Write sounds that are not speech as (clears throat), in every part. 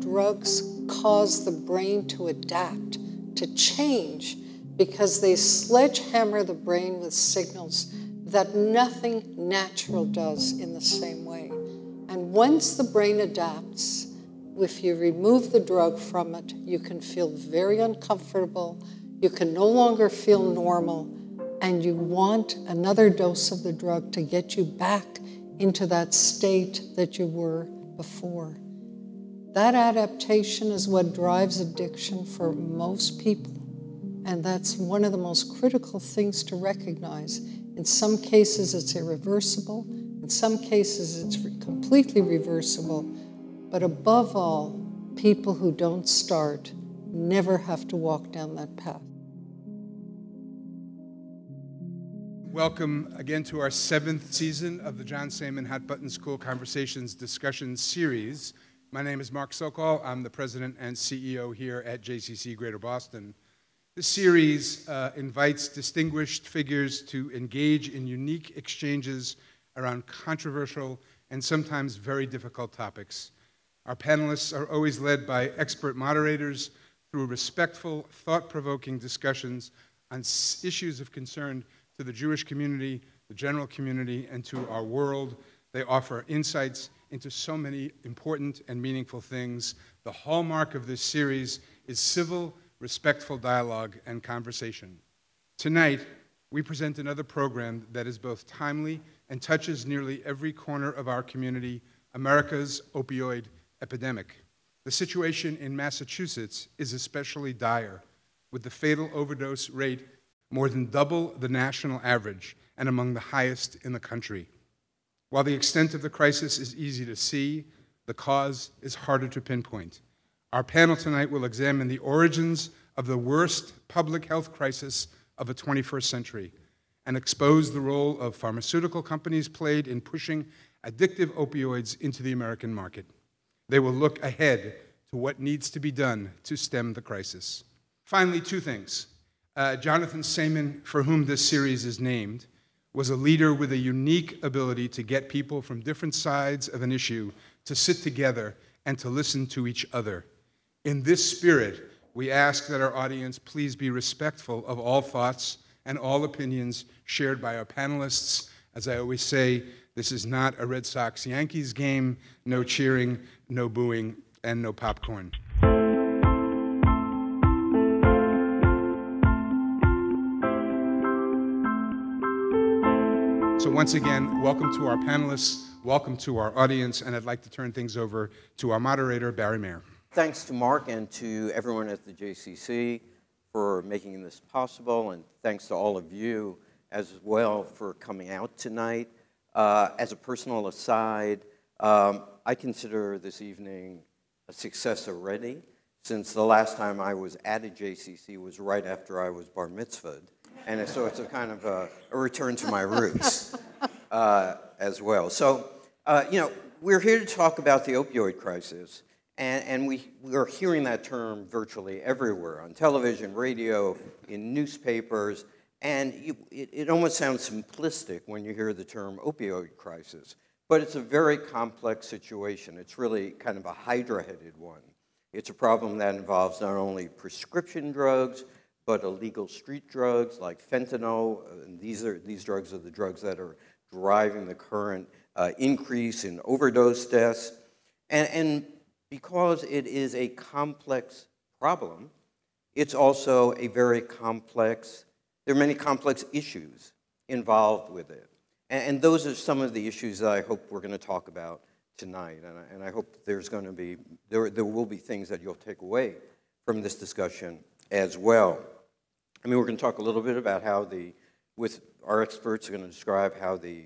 drugs cause the brain to adapt, to change, because they sledgehammer the brain with signals that nothing natural does in the same way. And once the brain adapts, if you remove the drug from it, you can feel very uncomfortable, you can no longer feel normal, and you want another dose of the drug to get you back into that state that you were before. That adaptation is what drives addiction for most people. And that's one of the most critical things to recognize. In some cases, it's irreversible. In some cases, it's completely reversible. But above all, people who don't start never have to walk down that path. Welcome again to our seventh season of the John Saeman Hot Button Cool Conversations Discussion Series. My name is Mark Sokoll. I'm the president and CEO here at JCC Greater Boston. This series uh, invites distinguished figures to engage in unique exchanges around controversial and sometimes very difficult topics. Our panelists are always led by expert moderators through respectful, thought provoking discussions on issues of concern to the Jewish community, the general community, and to our world. They offer insights into so many important and meaningful things. The hallmark of this series is civil, respectful dialogue and conversation. Tonight, we present another program that is both timely and touches nearly every corner of our community America's opioid epidemic. The situation in Massachusetts is especially dire, with the fatal overdose rate more than double the national average and among the highest in the country. While the extent of the crisis is easy to see, the cause is harder to pinpoint. Our panel tonight will examine the origins of the worst public health crisis of the 21st century and expose the role of pharmaceutical companies played in pushing addictive opioids into the American market. They will look ahead to what needs to be done to stem the crisis. Finally, two things. Uh, Jonathan Saeman, for whom this series is named, was a leader with a unique ability to get people from different sides of an issue to sit together and to listen to each other. In this spirit, we ask that our audience please be respectful of all thoughts and all opinions shared by our panelists. As I always say, this is not a Red Sox Yankees game, no cheering, no booing, and no popcorn. So once again, welcome to our panelists, welcome to our audience, and I'd like to turn things over to our moderator, Barry Meier. Thanks to Mark and to everyone at the JCC for making this possible, and thanks to all of you as well for coming out tonight. Uh, as a personal aside, um, I consider this evening a success already, since the last time I was at a JCC was right after I was bar mitzvahed. And so it's a kind of a, a return to my roots (laughs) uh, as well. So, uh, you know, we're here to talk about the opioid crisis. And, and we, we are hearing that term virtually everywhere on television, radio, in newspapers. And you, it, it almost sounds simplistic when you hear the term opioid crisis. But it's a very complex situation. It's really kind of a hydra headed one. It's a problem that involves not only prescription drugs, but illegal street drugs like fentanyl. Uh, and these, are, these drugs are the drugs that are driving the current uh, increase in overdose deaths. And, and because it is a complex problem, it's also a very complex, there are many complex issues involved with it. And, and those are some of the issues that I hope we're going to talk about tonight. And I, and I hope there's going to be, there, there will be things that you'll take away from this discussion as well. I mean, we're going to talk a little bit about how the, with our experts are going to describe how the,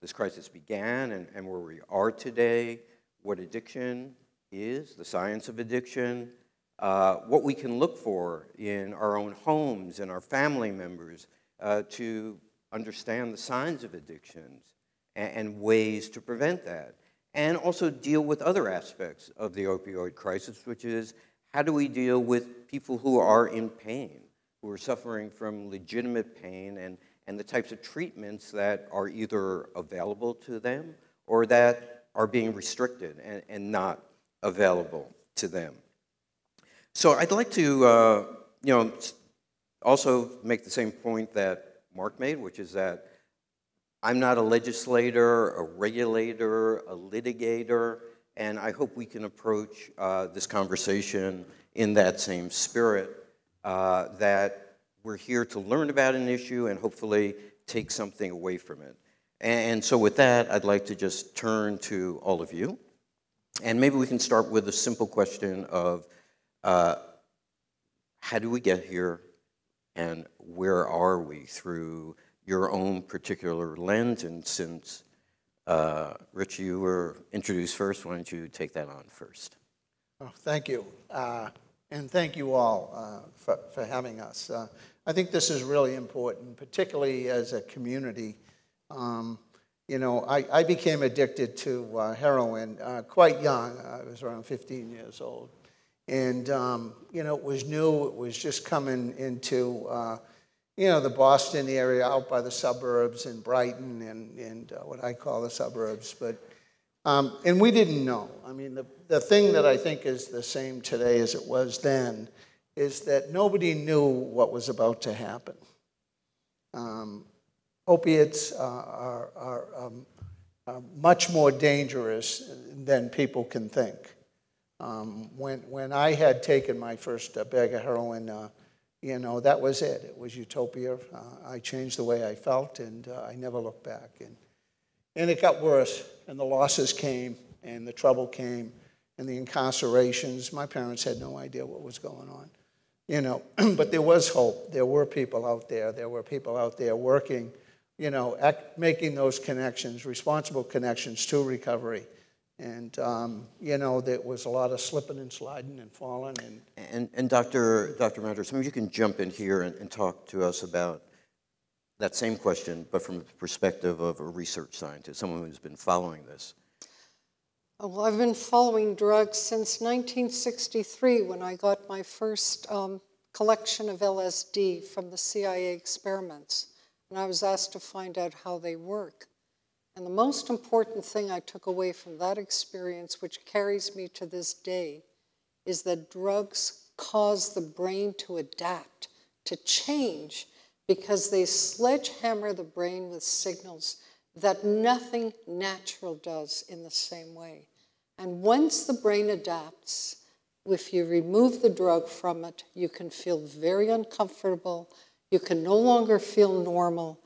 this crisis began and, and where we are today, what addiction is, the science of addiction, uh, what we can look for in our own homes and our family members uh, to understand the signs of addictions and, and ways to prevent that. And also deal with other aspects of the opioid crisis, which is how do we deal with people who are in pain? Who are suffering from legitimate pain and, and the types of treatments that are either available to them or that are being restricted and, and not available to them. So I'd like to, uh, you know, also make the same point that Mark made, which is that I'm not a legislator, a regulator, a litigator, and I hope we can approach uh, this conversation in that same spirit uh, that we're here to learn about an issue and hopefully take something away from it. And so with that, I'd like to just turn to all of you. And maybe we can start with a simple question of uh, how do we get here and where are we through your own particular lens? And since uh, Rich, you were introduced first, why don't you take that on first? Oh, thank you. Uh, and thank you all uh, for, for having us. Uh, I think this is really important, particularly as a community. Um, you know, I, I became addicted to uh, heroin uh, quite young. I was around 15 years old. And, um, you know, it was new. It was just coming into, uh, you know, the Boston area out by the suburbs and Brighton and, and uh, what I call the suburbs. But, um, and we didn't know. I mean, the, the thing that I think is the same today as it was then is that nobody knew what was about to happen. Um, opiates uh, are, are, um, are, much more dangerous than people can think. Um, when, when I had taken my first uh, bag of heroin, uh, you know, that was it. It was utopia. Uh, I changed the way I felt, and uh, I never looked back. And, and it got worse, and the losses came, and the trouble came, and the incarcerations. My parents had no idea what was going on you know, (clears throat) but there was hope. There were people out there. There were people out there working, you know, act, making those connections, responsible connections to recovery. And, um, you know, there was a lot of slipping and sliding and falling. And, and, and Dr. Dr. Madras, maybe you can jump in here and, and talk to us about that same question, but from the perspective of a research scientist, someone who's been following this. Well, I've been following drugs since 1963 when I got my first um, collection of LSD from the CIA experiments. And I was asked to find out how they work. And the most important thing I took away from that experience, which carries me to this day, is that drugs cause the brain to adapt, to change, because they sledgehammer the brain with signals that nothing natural does in the same way. And once the brain adapts, if you remove the drug from it, you can feel very uncomfortable, you can no longer feel normal,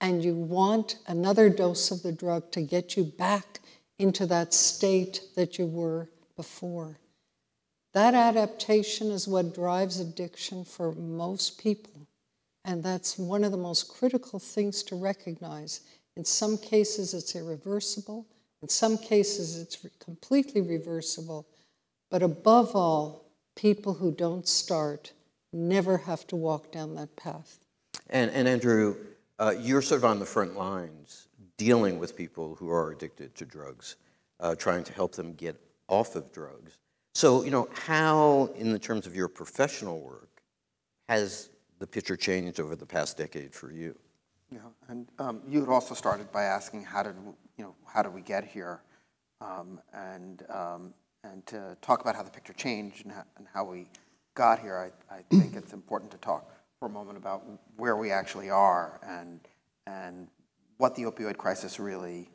and you want another dose of the drug to get you back into that state that you were before. That adaptation is what drives addiction for most people. And that's one of the most critical things to recognize. In some cases, it's irreversible. In some cases, it's completely reversible. But above all, people who don't start never have to walk down that path. And, and Andrew, uh, you're sort of on the front lines dealing with people who are addicted to drugs, uh, trying to help them get off of drugs. So, you know, how, in the terms of your professional work, has the picture changed over the past decade for you? Yeah, and um, you had also started by asking how did you know how did we get here, um, and um, and to talk about how the picture changed and how, and how we got here. I, I think it's important to talk for a moment about where we actually are and and what the opioid crisis really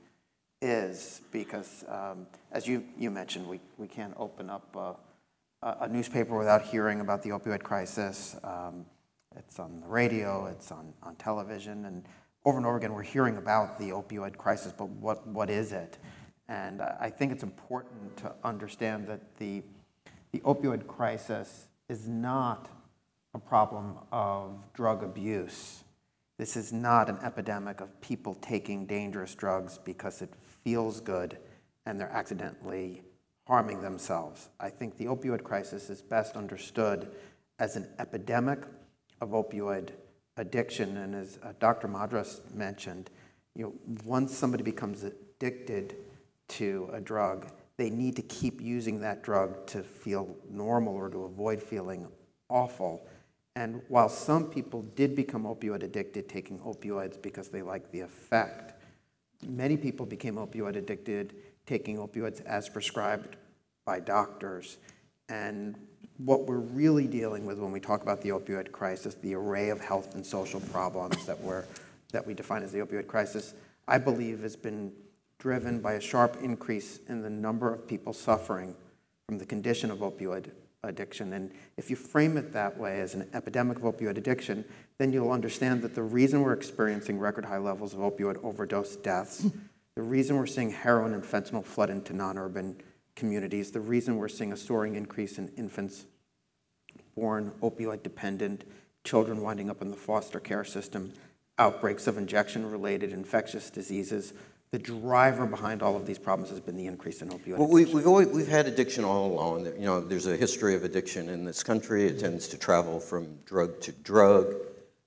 is, because um, as you you mentioned, we we can't open up a, a newspaper without hearing about the opioid crisis. It's on the radio, it's on, on television, and over and over again we're hearing about the opioid crisis, but what, what is it? And I think it's important to understand that the, the opioid crisis is not a problem of drug abuse. This is not an epidemic of people taking dangerous drugs because it feels good and they're accidentally harming themselves. I think the opioid crisis is best understood as an epidemic of opioid addiction. And as uh, Dr. Madras mentioned, you know, once somebody becomes addicted to a drug, they need to keep using that drug to feel normal or to avoid feeling awful. And while some people did become opioid addicted taking opioids because they liked the effect, many people became opioid addicted taking opioids as prescribed by doctors. And what we're really dealing with when we talk about the opioid crisis, the array of health and social problems that we're that we define as the opioid crisis, I believe has been driven by a sharp increase in the number of people suffering from the condition of opioid addiction. And if you frame it that way as an epidemic of opioid addiction, then you'll understand that the reason we're experiencing record high levels of opioid overdose deaths, the reason we're seeing heroin and fentanyl flood into non urban communities, the reason we're seeing a soaring increase in infants born opioid dependent, children winding up in the foster care system, outbreaks of injection related infectious diseases. The driver behind all of these problems has been the increase in opioid Well, we, we've always, we've had addiction all along. You know, there's a history of addiction in this country. It tends to travel from drug to drug.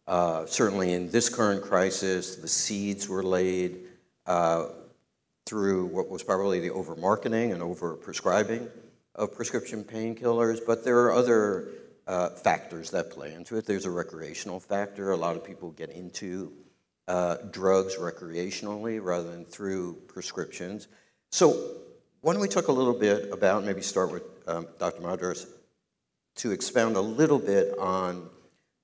Uh, certainly in this current crisis, the seeds were laid uh, through what was probably the overmarketing and overprescribing of prescription painkillers. But there are other uh, factors that play into it. There's a recreational factor. A lot of people get into uh, drugs recreationally rather than through prescriptions. So why don't we talk a little bit about, maybe start with um, Dr. Madras, to expound a little bit on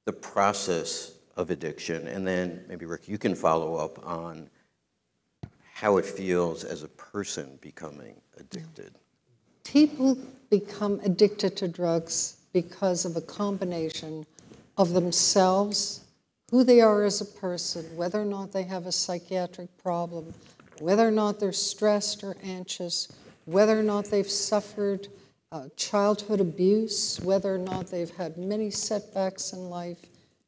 the process of addiction, and then maybe Rick, you can follow up on how it feels as a person becoming addicted. People become addicted to drugs because of a combination of themselves, who they are as a person, whether or not they have a psychiatric problem, whether or not they're stressed or anxious, whether or not they've suffered uh, childhood abuse, whether or not they've had many setbacks in life.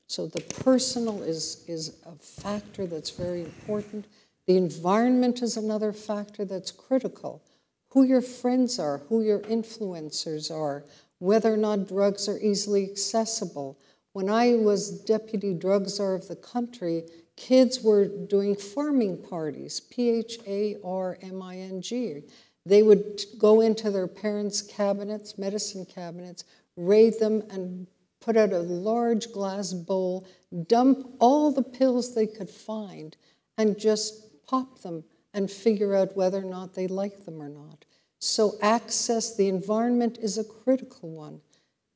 So the personal is, is a factor that's very important. The environment is another factor that's critical. Who your friends are, who your influencers are, whether or not drugs are easily accessible. When I was deputy drug czar of the country, kids were doing pharming parties, P H A R M I N G. They would go into their parents' cabinets, medicine cabinets, raid them, and put out a large glass bowl, dump all the pills they could find, and just pop them and figure out whether or not they like them or not. So, access, the environment is a critical one.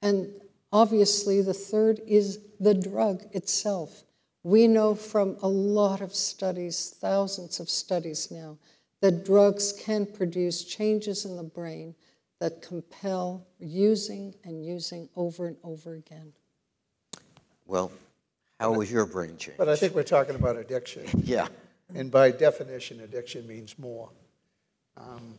And obviously, the third is the drug itself. We know from a lot of studies, thousands of studies now, that drugs can produce changes in the brain that compel using and using over and over again. Well, how was your brain change? But I think we're talking about addiction. (laughs) Yeah. And by definition, addiction means more. Um,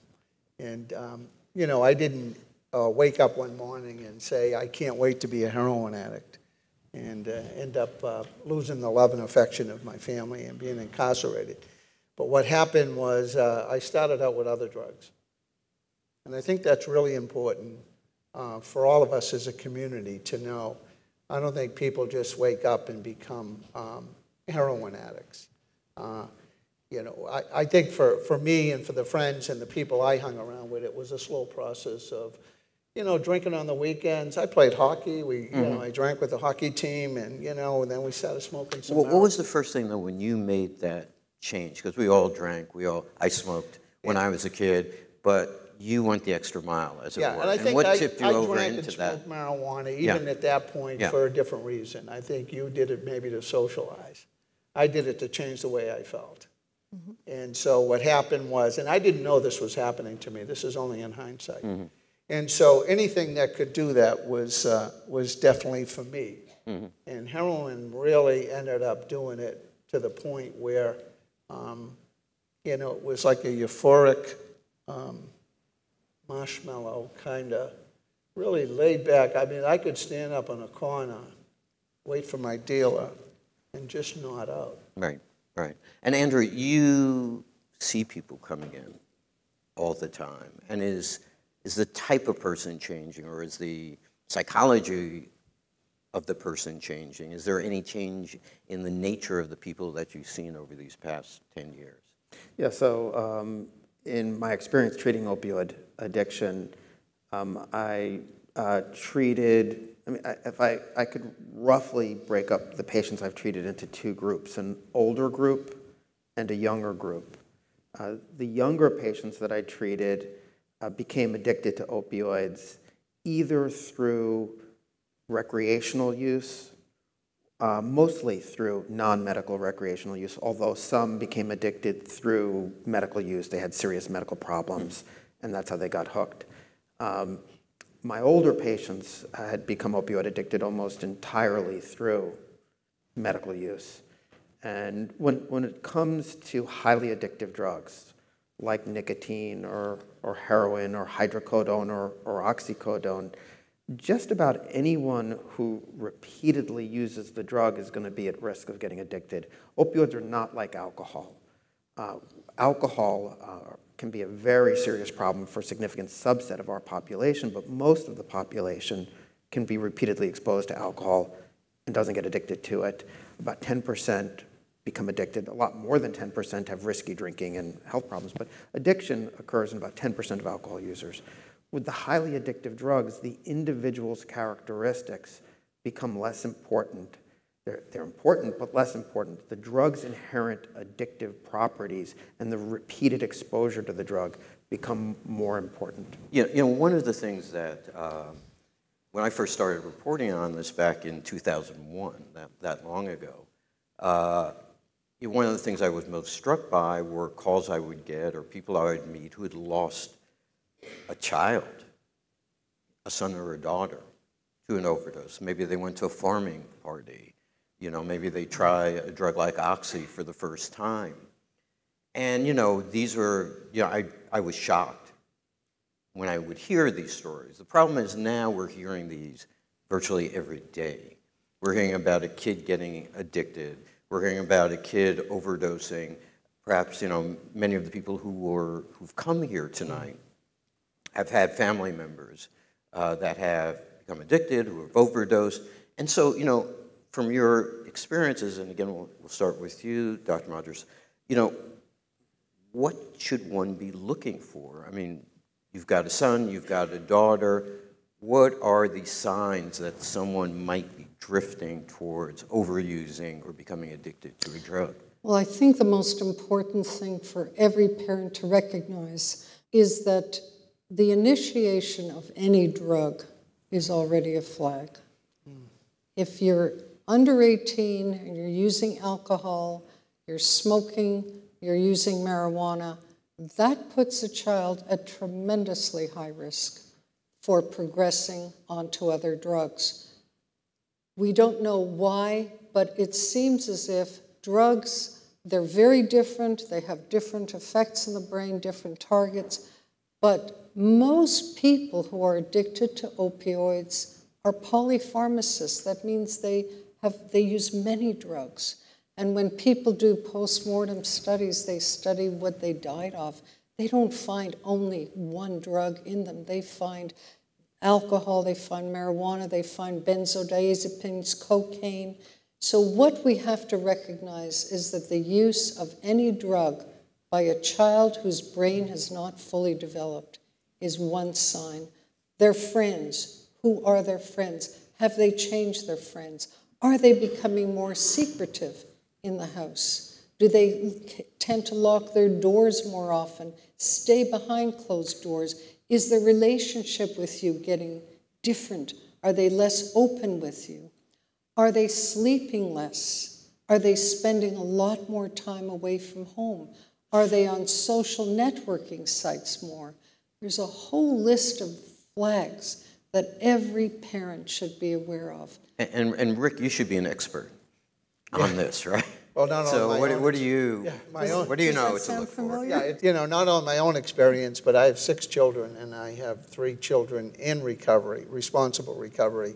and, um, you know, I didn't uh, wake up one morning and say, I can't wait to be a heroin addict and uh, end up uh, losing the love and affection of my family and being incarcerated. But what happened was uh, I started out with other drugs. And I think that's really important uh, for all of us as a community to know. I don't think people just wake up and become um, heroin addicts. Uh, you know, I, I think for, for me and for the friends and the people I hung around with, it was a slow process of, you know, drinking on the weekends. I played hockey. We, mm-hmm. you know, I drank with the hockey team, and you know, and then we started smoking some. What, what was the first thing though when you made that change? Because we all drank. We all. I smoked when yeah. I was a kid, but you went the extra mile, as it yeah, were. and I think and what I, tipped you I over drank into and that? smoked marijuana even yeah. at that point yeah. for a different reason. I think you did it maybe to socialize. I did it to change the way I felt. Mm-hmm. And so what happened was, and I didn't know this was happening to me. This is only in hindsight. Mm-hmm. And so anything that could do that was uh, was definitely for me. Mm-hmm. And heroin really ended up doing it to the point where, um, you know, it was like a euphoric um, marshmallow kind of, really laid back. I mean, I could stand up on a corner, wait for my dealer, and just nod out. Right. Right. And Andrew, you see people coming in all the time. And is, is the type of person changing or is the psychology of the person changing? Is there any change in the nature of the people that you've seen over these past 10 years? Yeah, so um, in my experience treating opioid addiction, um, I uh, treated I mean, if I, I could roughly break up the patients I've treated into two groups, an older group and a younger group. Uh, the younger patients that I treated uh, became addicted to opioids either through recreational use, uh, mostly through non-medical recreational use, although some became addicted through medical use. They had serious medical problems, and that's how they got hooked. Um, my older patients had become opioid addicted almost entirely through medical use. And when, when it comes to highly addictive drugs, like nicotine or, or heroin or hydrocodone or, or oxycodone, just about anyone who repeatedly uses the drug is going to be at risk of getting addicted. Opioids are not like alcohol. Uh, alcohol uh, can be a very serious problem for a significant subset of our population, but most of the population can be repeatedly exposed to alcohol and doesn't get addicted to it. About 10% become addicted. A lot more than 10% have risky drinking and health problems, but addiction occurs in about 10% of alcohol users. With the highly addictive drugs, the individual's characteristics become less important. They're, they're important, but less important. The drug's inherent addictive properties and the repeated exposure to the drug become more important. You know, you know one of the things that, uh, when I first started reporting on this back in 2001, that, that long ago, uh, one of the things I was most struck by were calls I would get or people I would meet who had lost a child, a son or a daughter, to an overdose. Maybe they went to a pharming party. You know, maybe they try a drug like Oxy for the first time. And, you know, these were, you know, I, I was shocked when I would hear these stories. The problem is now we're hearing these virtually every day. We're hearing about a kid getting addicted. We're hearing about a kid overdosing. Perhaps, you know, many of the people who were, who've come here tonight have had family members uh, that have become addicted, who have overdosed. And so, you know, from your experiences, and again, we'll, we'll start with you, Dr. Rogers, you know, what should one be looking for? I mean, you've got a son, you've got a daughter. What are the signs that someone might be drifting towards overusing or becoming addicted to a drug? Well, I think the most important thing for every parent to recognize is that the initiation of any drug is already a flag. Mm. If you're under 18 and you're using alcohol, you're smoking, you're using marijuana, that puts a child at tremendously high risk for progressing onto other drugs. We don't know why, but it seems as if drugs, they're very different, they have different effects in the brain, different targets, but most people who are addicted to opioids are polypharmacists. That means they have they use many drugs. And when people do post-mortem studies, they study what they died of. They don't find only one drug in them. They find alcohol, they find marijuana, they find benzodiazepines, cocaine. So what we have to recognize is that the use of any drug by a child whose brain has not fully developed is one sign. Their friends, who are their friends? Have they changed their friends? Are they becoming more secretive in the house? Do they tend to lock their doors more often, stay behind closed doors? Is the relationship with you getting different? Are they less open with you? Are they sleeping less? Are they spending a lot more time away from home? Are they on social networking sites more? There's a whole list of flags that every parent should be aware of. And, and, and Rick, you should be an expert on this, right? Well, not so on what, own, what do you yeah, my own, what do you know Does to look sound for? Yeah, it, you know, not on my own experience, but I have six children, and I have three children in recovery, responsible recovery.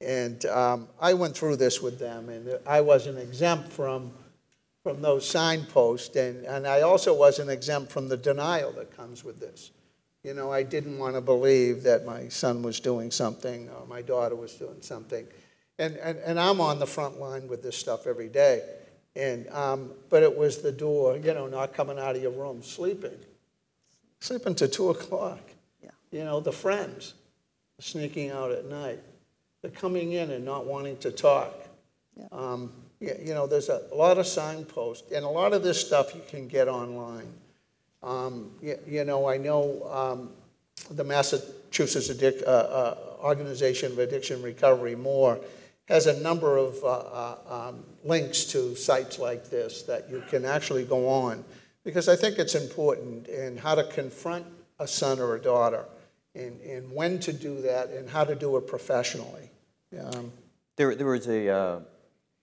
And um, I went through this with them, and I wasn't exempt from from those signposts, and, and I also wasn't exempt from the denial that comes with this. You know, I didn't want to believe that my son was doing something or my daughter was doing something. And, and, and I'm on the front line with this stuff every day. And, um, but it was the door, you know, not coming out of your room, sleeping, sleeping to two o'clock. Yeah. You know, the friends sneaking out at night, the coming in and not wanting to talk. Yeah. Um, you, know, there's a, a lot of signposts, and a lot of this stuff you can get online. Um, you, you know, I know um, the Massachusetts Addic- uh, uh, Organization of Addiction Recovery, MOAR, has a number of uh, uh, um, links to sites like this that you can actually go on. Because I think it's important in how to confront a son or a daughter, and, and when to do that, and how to do it professionally. Um, There, there was a, uh,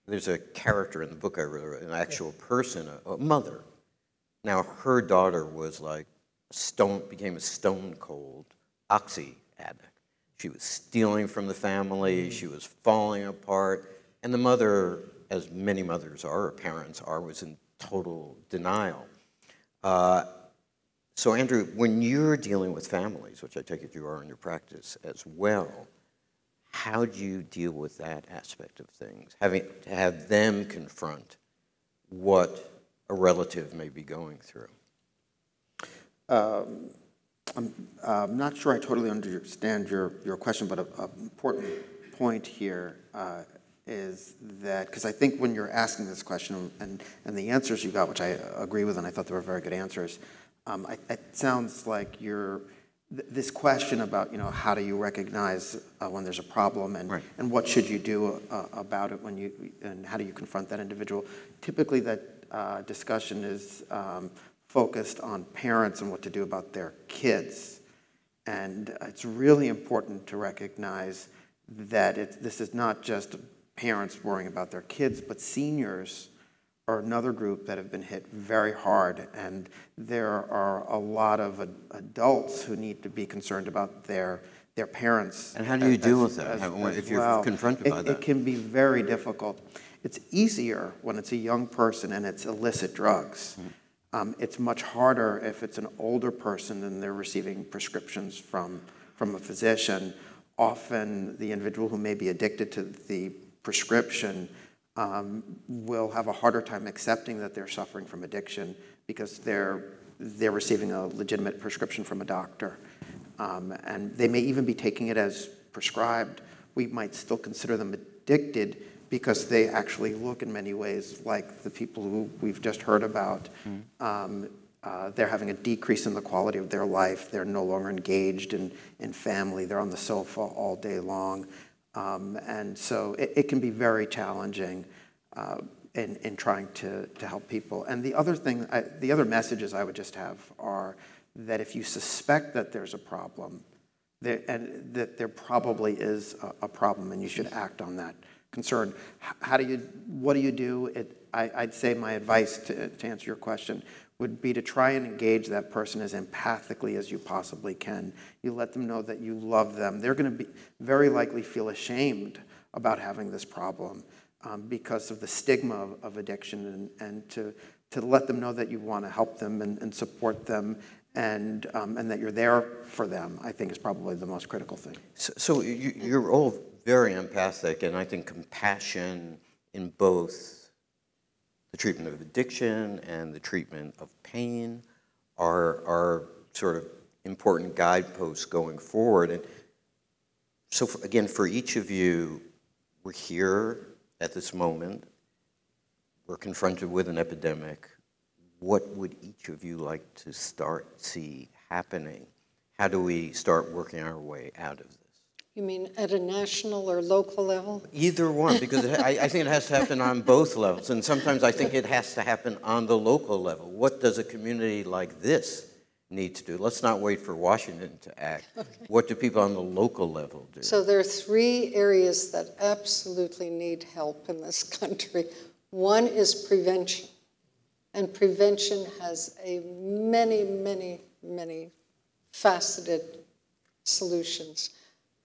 there's a character in the book I wrote, an actual person, a, a mother. Now, her daughter was like stone, became a stone cold oxy addict. She was stealing from the family, she was falling apart, and the mother, as many mothers are, or parents are, was in total denial. Uh, so, Andrew, when you're dealing with families, which I take it you are in your practice as well, how do you deal with that aspect of things? Having to have them confront what a relative may be going through. I'm not sure I totally understand your, your question, but an important point here uh, is that, because I think when you're asking this question and, and the answers you got, which I agree with and I thought they were very good answers, um, I, it sounds like you're, th- this question about, you know, how do you recognize uh, when there's a problem and, Right. and what should you do uh, about it when you, and how do you confront that individual? Typically, that uh, discussion is um, focused on parents and what to do about their kids. And it's really important to recognize that it, this is not just parents worrying about their kids, but seniors are another group that have been hit very hard. And there are a lot of ad- adults who need to be concerned about their, their parents. And how do you deal with that? as- as if you're well. confronted It- by that? It can be very difficult. It's easier when it's a young person and it's illicit drugs. Hmm. Um, it's much harder if it's an older person and they're receiving prescriptions from, from a physician. Often, the individual who may be addicted to the prescription um, will have a harder time accepting that they're suffering from addiction because they're, they're receiving a legitimate prescription from a doctor. Um, and they may even be taking it as prescribed. We might still consider them addicted because they actually look in many ways like the people who we've just heard about. Um, uh, they're having a decrease in the quality of their life. They're no longer engaged in, in family. They're on the sofa all day long. Um, and so it, it can be very challenging uh, in, in trying to, to help people. And the other thing, I, the other messages I would just have are that if you suspect that there's a problem, there, and that there probably is a, a problem and you should act on that concern. H- How do you, what do you do? It, I, I'd say my advice to, to answer your question would be to try and engage that person as empathically as you possibly can. You let them know that you love them. They're going to be very likely feel ashamed about having this problem um, because of the stigma of, of addiction and, and to, to let them know that you want to help them and, and support them and, um, and that you're there for them, I think is probably the most critical thing. So, so you, you're all very empathic, and I think compassion in both the treatment of addiction and the treatment of pain are, are sort of important guideposts going forward. And so, again, for each of you, we're here at this moment. We're confronted with an epidemic. What would each of you like to start see happening? How do we start working our way out of this? You mean at a national or local level? Either one, because it, I, I think it has to happen on both levels, and sometimes I think it has to happen on the local level. What does a community like this need to do? Let's not wait for Washington to act. What do people on the local level do? So there are three areas that absolutely need help in this country. One is prevention. And prevention has a many, many, many faceted solutions.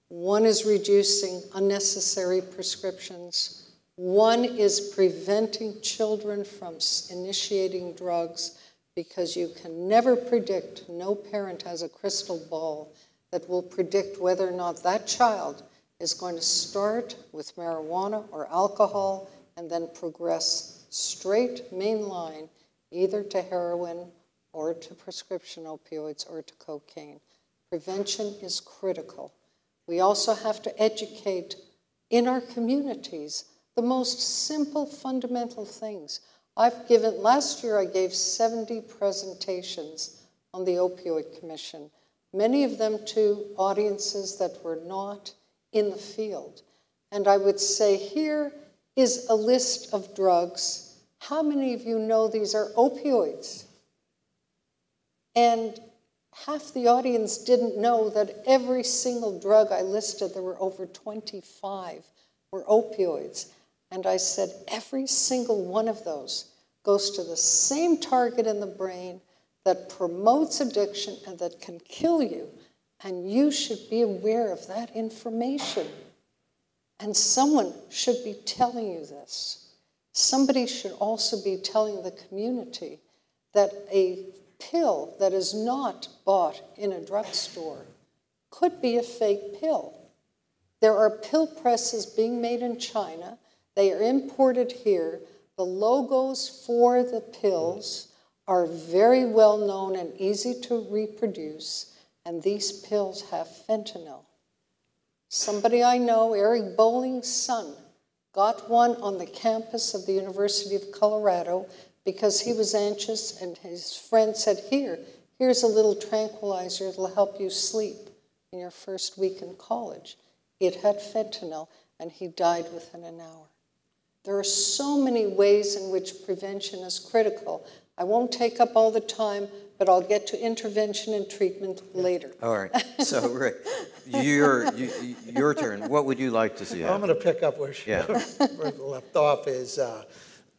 One is reducing unnecessary prescriptions. One is preventing children from initiating drugs because you can never predict, no parent has a crystal ball that will predict whether or not that child is going to start with marijuana or alcohol and then progress straight mainline either to heroin or to prescription opioids or to cocaine. Prevention is critical. We also have to educate in our communities the most simple fundamental things. I've given, last year I gave 70 presentations on the Opioid Commission. many of them to audiences that were not in the field. And I would say here is a list of drugs. How many of you know these are opioids? And half the audience didn't know that every single drug I listed, there were over 25, were opioids. And I said, every single one of those goes to the same target in the brain that promotes addiction and that can kill you. And you should be aware of that information. And someone should be telling you this. Somebody should also be telling the community that a pill that is not bought in a drugstore could be a fake pill. There are pill presses being made in China, they are imported here. The logos for the pills are very well known and easy to reproduce, and these pills have fentanyl. Somebody I know, Eric Bolling's son, got one on the campus of the University of Colorado because he was anxious, and his friend said, Here, here's a little tranquilizer, it'll help you sleep in your first week in college. It had fentanyl, and he died within an hour. There are so many ways in which prevention is critical. I won't take up all the time, but I'll get to intervention and treatment later. All right. So, Rick, your, your turn. What would you like to see I'm going to pick up where she Yeah. (laughs) where left off is uh,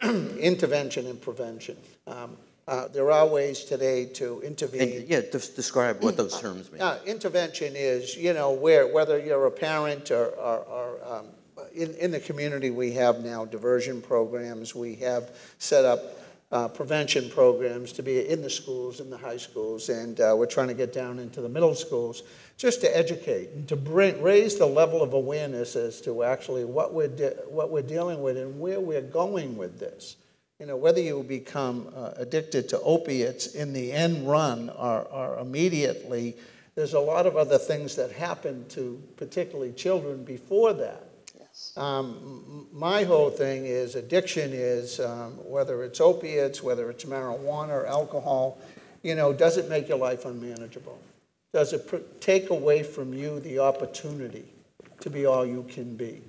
(clears throat) intervention and prevention. Um, uh, There are ways today to intervene. And, yeah, just describe what those terms mean. Uh, intervention is, you know, where, whether you're a parent or, or, or um, in, in the community, we have now diversion programs. We have set up uh, prevention programs to be in the schools, in the high schools, and uh, we're trying to get down into the middle schools just to educate and to bring, raise the level of awareness as to actually what we're, what we're dealing with and where we're going with this. You know, whether you become uh, addicted to opiates in the end run or, or immediately, there's a lot of other things that happen to particularly children before that. Um, my whole thing is addiction is um, whether it's opiates, whether it's marijuana or alcohol, you know, does it make your life unmanageable? Does it take away from you the opportunity to be all you can be?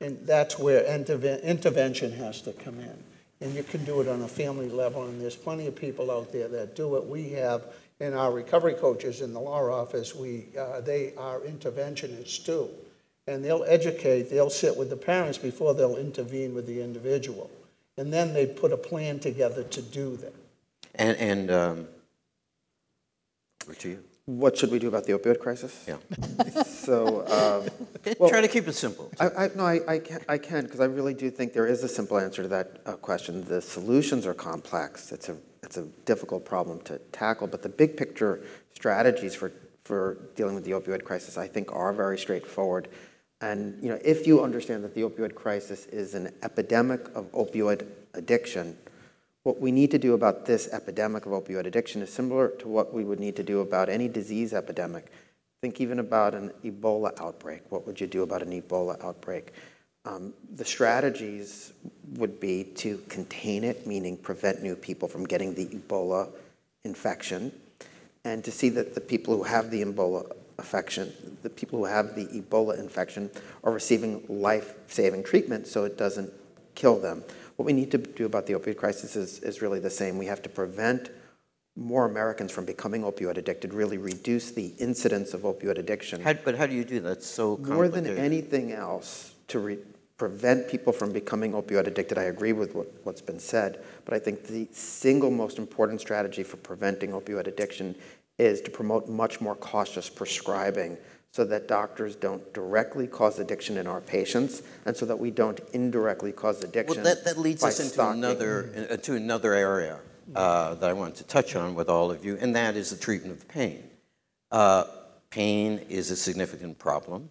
And that's where interve- intervention has to come in. And you can do it on a family level, and there's plenty of people out there that do it. We have, in our recovery coaches in the law office, we, uh, they are interventionists too. And they'll educate, they'll sit with the parents before they'll intervene with the individual. And then they put a plan together to do that. And, and um, over to you. What should we do about the opioid crisis? Yeah. (laughs) So, um, (laughs) Try to keep it simple. I, I, no, I, I can, I can, because I really do think there is a simple answer to that uh, question. The solutions are complex. It's a, it's a difficult problem to tackle, but the big picture strategies for, for dealing with the opioid crisis, I think, are very straightforward. And, you know, if you understand that the opioid crisis is an epidemic of opioid addiction, what we need to do about this epidemic of opioid addiction is similar to what we would need to do about any disease epidemic. Think even about an Ebola outbreak. What would you do about an Ebola outbreak? Um, the strategies would be to contain it, meaning prevent new people from getting the Ebola infection, and to see that the people who have the Ebola infection, the people who have the Ebola infection, are receiving life-saving treatment so it doesn't kill them. What we need to do about the opioid crisis is, is really the same. We have to prevent more Americans from becoming opioid addicted, really reduce the incidence of opioid addiction. How, but how do you do that? It's so More than anything else, to re- prevent people from becoming opioid addicted, I agree with what, what's been said, but I think the single most important strategy for preventing opioid addiction is to promote much more cautious prescribing so that doctors don't directly cause addiction in our patients and so that we don't indirectly cause addiction. Well, that, that leads us into stocking. another, uh, to another area uh, that I want to touch on with all of you, and that is the treatment of pain. Uh, pain is a significant problem.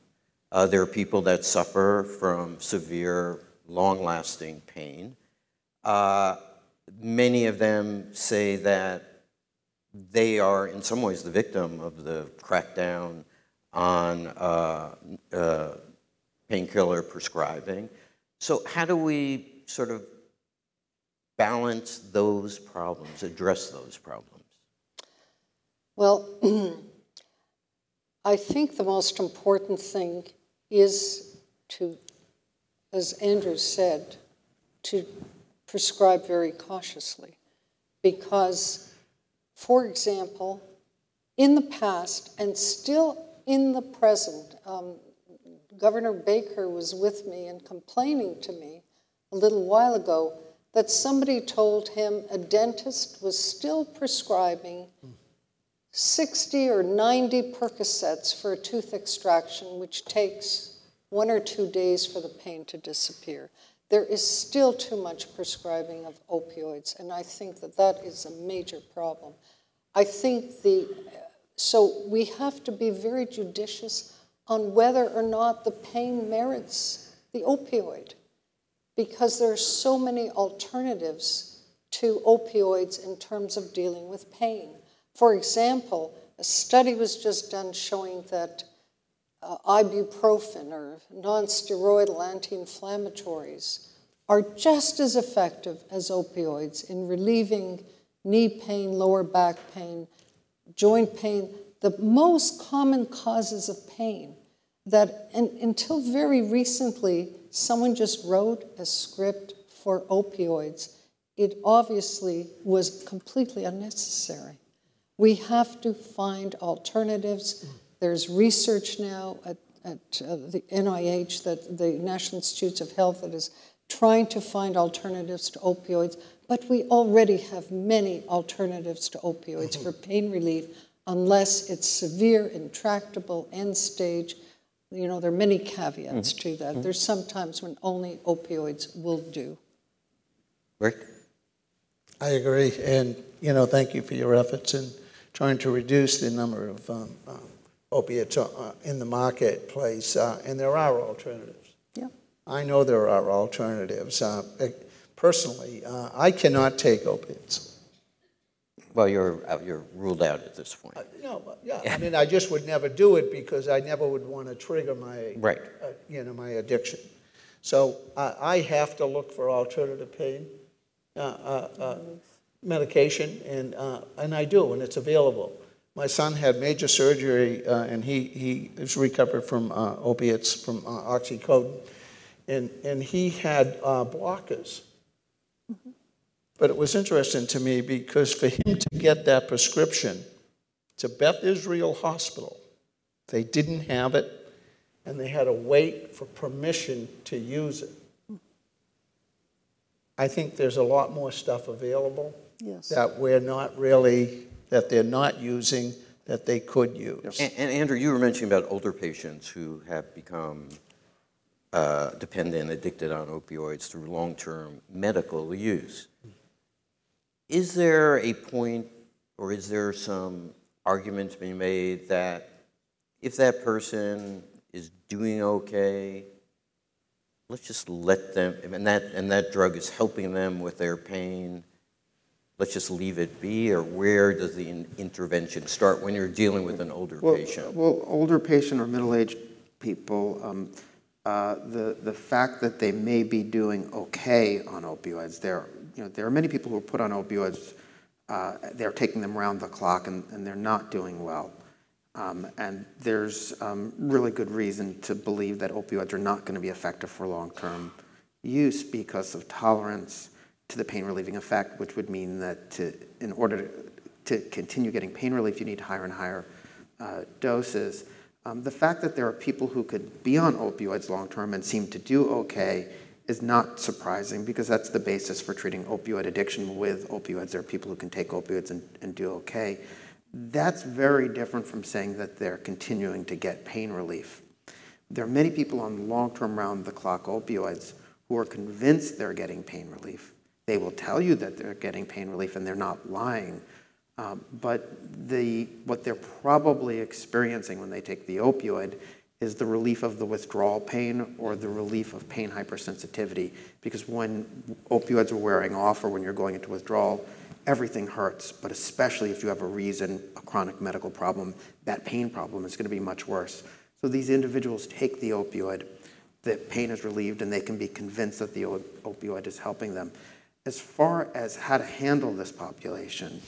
Uh, there are people that suffer from severe, long-lasting pain. Uh, many of them say that they are, in some ways, the victim of the crackdown on uh, uh, painkiller prescribing. So, how do we sort of balance those problems, address those problems? Well, (clears throat) I think the most important thing is to, as Andrew said, to prescribe very cautiously. Because, for example, in the past and still in the present, um, Governor Baker was with me and complaining to me a little while ago that somebody told him a dentist was still prescribing 60 or 90 Percocets for a tooth extraction, which takes one or two days for the pain to disappear. There is still too much prescribing of opioids, and I think that that is a major problem. I think the, so we have to be very judicious on whether or not the pain merits the opioid because there are so many alternatives to opioids in terms of dealing with pain. For example, a study was just done showing that uh, ibuprofen or nonsteroidal anti inflammatories are just as effective as opioids in relieving knee pain, lower back pain, joint pain, the most common causes of pain that and, until very recently someone just wrote a script for opioids. It obviously was completely unnecessary. We have to find alternatives. There's research now at, at uh, the NIH, that the National Institutes of Health, that is trying to find alternatives to opioids. But we already have many alternatives to opioids for pain relief, unless it's severe, intractable, end stage, you know, there are many caveats mm-hmm. to that. Mm-hmm. There's sometimes when only opioids will do. Rick? I agree. And, you know, thank you for your efforts in trying to reduce the number of um, um, opiates uh, in the marketplace. Uh, and there are alternatives. Yeah. I know there are alternatives. Uh, personally, uh, I cannot take opiates. Well, you're, you're ruled out at this point. Uh, no, yeah, I mean, I just would never do it because I never would want to trigger my, Right. uh, you know, my addiction. So I, I have to look for alternative pain uh, uh, uh, medication, and, uh, and I do, and it's available. My son had major surgery, uh, and he, he is recovered from uh, opiates, from uh, oxycodone, and, and he had uh, blockers. But it was interesting to me because for him to get that prescription to Beth Israel Hospital, they didn't have it and they had to wait for permission to use it. I think there's a lot more stuff available yes. that we're not really, that they're not using that they could use. And, and Andrew, you were mentioning about older patients who have become uh, dependent, addicted on opioids through long term medical use. Is there a point or is there some argument to be made that if that person is doing okay, let's just let them, and that, and that drug is helping them with their pain, let's just leave it be? Or where does the in intervention start when you're dealing with an older well, patient? Well, older patient or middle-aged people, um, uh, the, the fact that they may be doing okay on opioids, there, you know, there are many people who are put on opioids, uh, they're taking them around the clock and, and they're not doing well. Um, and there's um, really good reason to believe that opioids are not going to be effective for long-term use because of tolerance to the pain relieving effect, which would mean that to, in order to, to continue getting pain relief, you need higher and higher uh, doses. Um, the fact that there are people who could be on opioids long term and seem to do okay is not surprising because that's the basis for treating opioid addiction with opioids. There are people who can take opioids and, and do okay. That's very different from saying that they're continuing to get pain relief. There are many people on long term round the clock opioids who are convinced they're getting pain relief. They will tell you that they're getting pain relief and they're not lying. Um, but the, what they're probably experiencing when they take the opioid is the relief of the withdrawal pain or the relief of pain hypersensitivity. Because when opioids are wearing off or when you're going into withdrawal, everything hurts. But especially if you have a reason, a chronic medical problem, that pain problem is going to be much worse. So these individuals take the opioid, the pain is relieved, and they can be convinced that the opioid is helping them. As far as how to handle this population,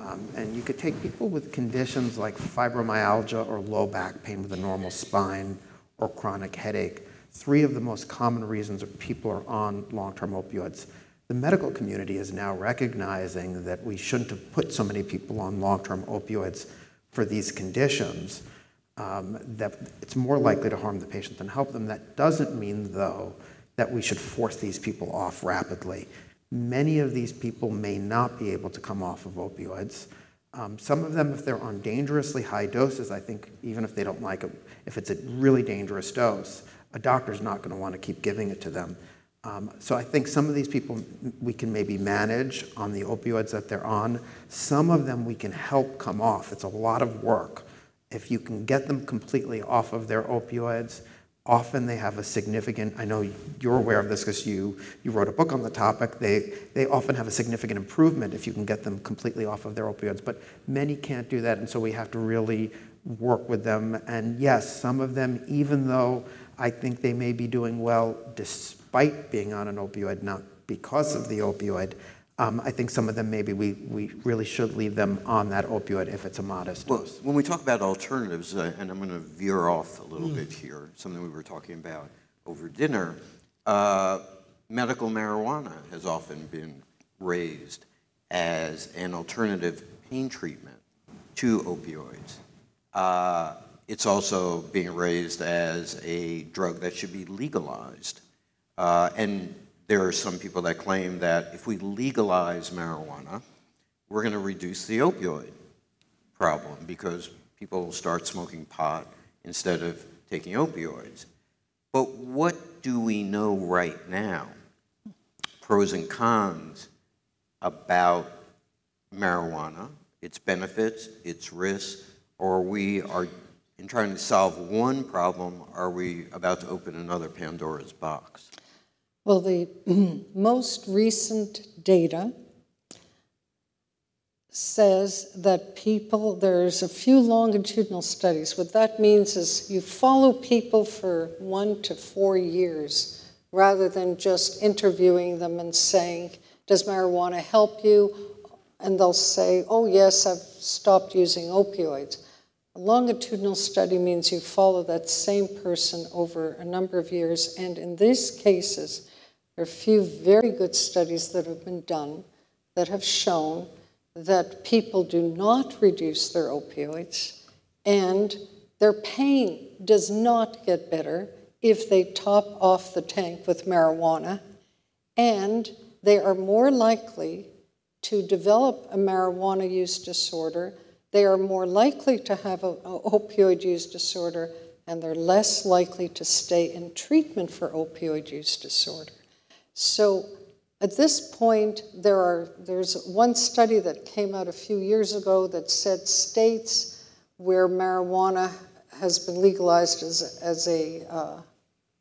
Um, and you could take people with conditions like fibromyalgia or low back pain with a normal spine or chronic headache, three of the most common reasons that people are on long-term opioids. The medical community is now recognizing that we shouldn't have put so many people on long-term opioids for these conditions, um, that it's more likely to harm the patient than help them. That doesn't mean, though, that we should force these people off rapidly. Many of these people may not be able to come off of opioids. Um, some of them, if they're on dangerously high doses, I think even if they don't like it, if it's a really dangerous dose, a doctor's not going to want to keep giving it to them. Um, so I think some of these people we can maybe manage on the opioids that they're on. Some of them we can help come off. It's a lot of work. If you can get them completely off of their opioids, often they have a significant, I know you're aware of this because you, you wrote a book on the topic, they, they often have a significant improvement if you can get them completely off of their opioids, but many can't do that, and so we have to really work with them. And yes, some of them, even though I think they may be doing well despite being on an opioid, not because of the opioid, um, I think some of them maybe we, we really should leave them on that opioid if it's a modest Well, dose. when we talk about alternatives, uh, and I'm going to veer off a little bit here, something we were talking about over dinner, uh, medical marijuana has often been raised as an alternative pain treatment to opioids. Uh, it's also being raised as a drug that should be legalized. Uh, and there are some people that claim that if we legalize marijuana, we're going to reduce the opioid problem because people will start smoking pot instead of taking opioids. But what do we know right now, pros and cons, about marijuana, its benefits, its risks, or we are, in trying to solve one problem, are we about to open another Pandora's box? Well, the (clears throat) most recent data says that people, there's a few longitudinal studies. What that means is you follow people for one to four years rather than just interviewing them and saying, Does marijuana help you? And they'll say, Oh, yes, I've stopped using opioids. A longitudinal study means you follow that same person over a number of years, and in these cases, there are a few very good studies that have been done that have shown that people do not reduce their opioids and their pain does not get better if they top off the tank with marijuana, and they are more likely to develop a marijuana use disorder. They are more likely to have an opioid use disorder, and they're less likely to stay in treatment for opioid use disorder. So at this point, there are, there's one study that came out a few years ago that said states where marijuana has been legalized as, as a uh,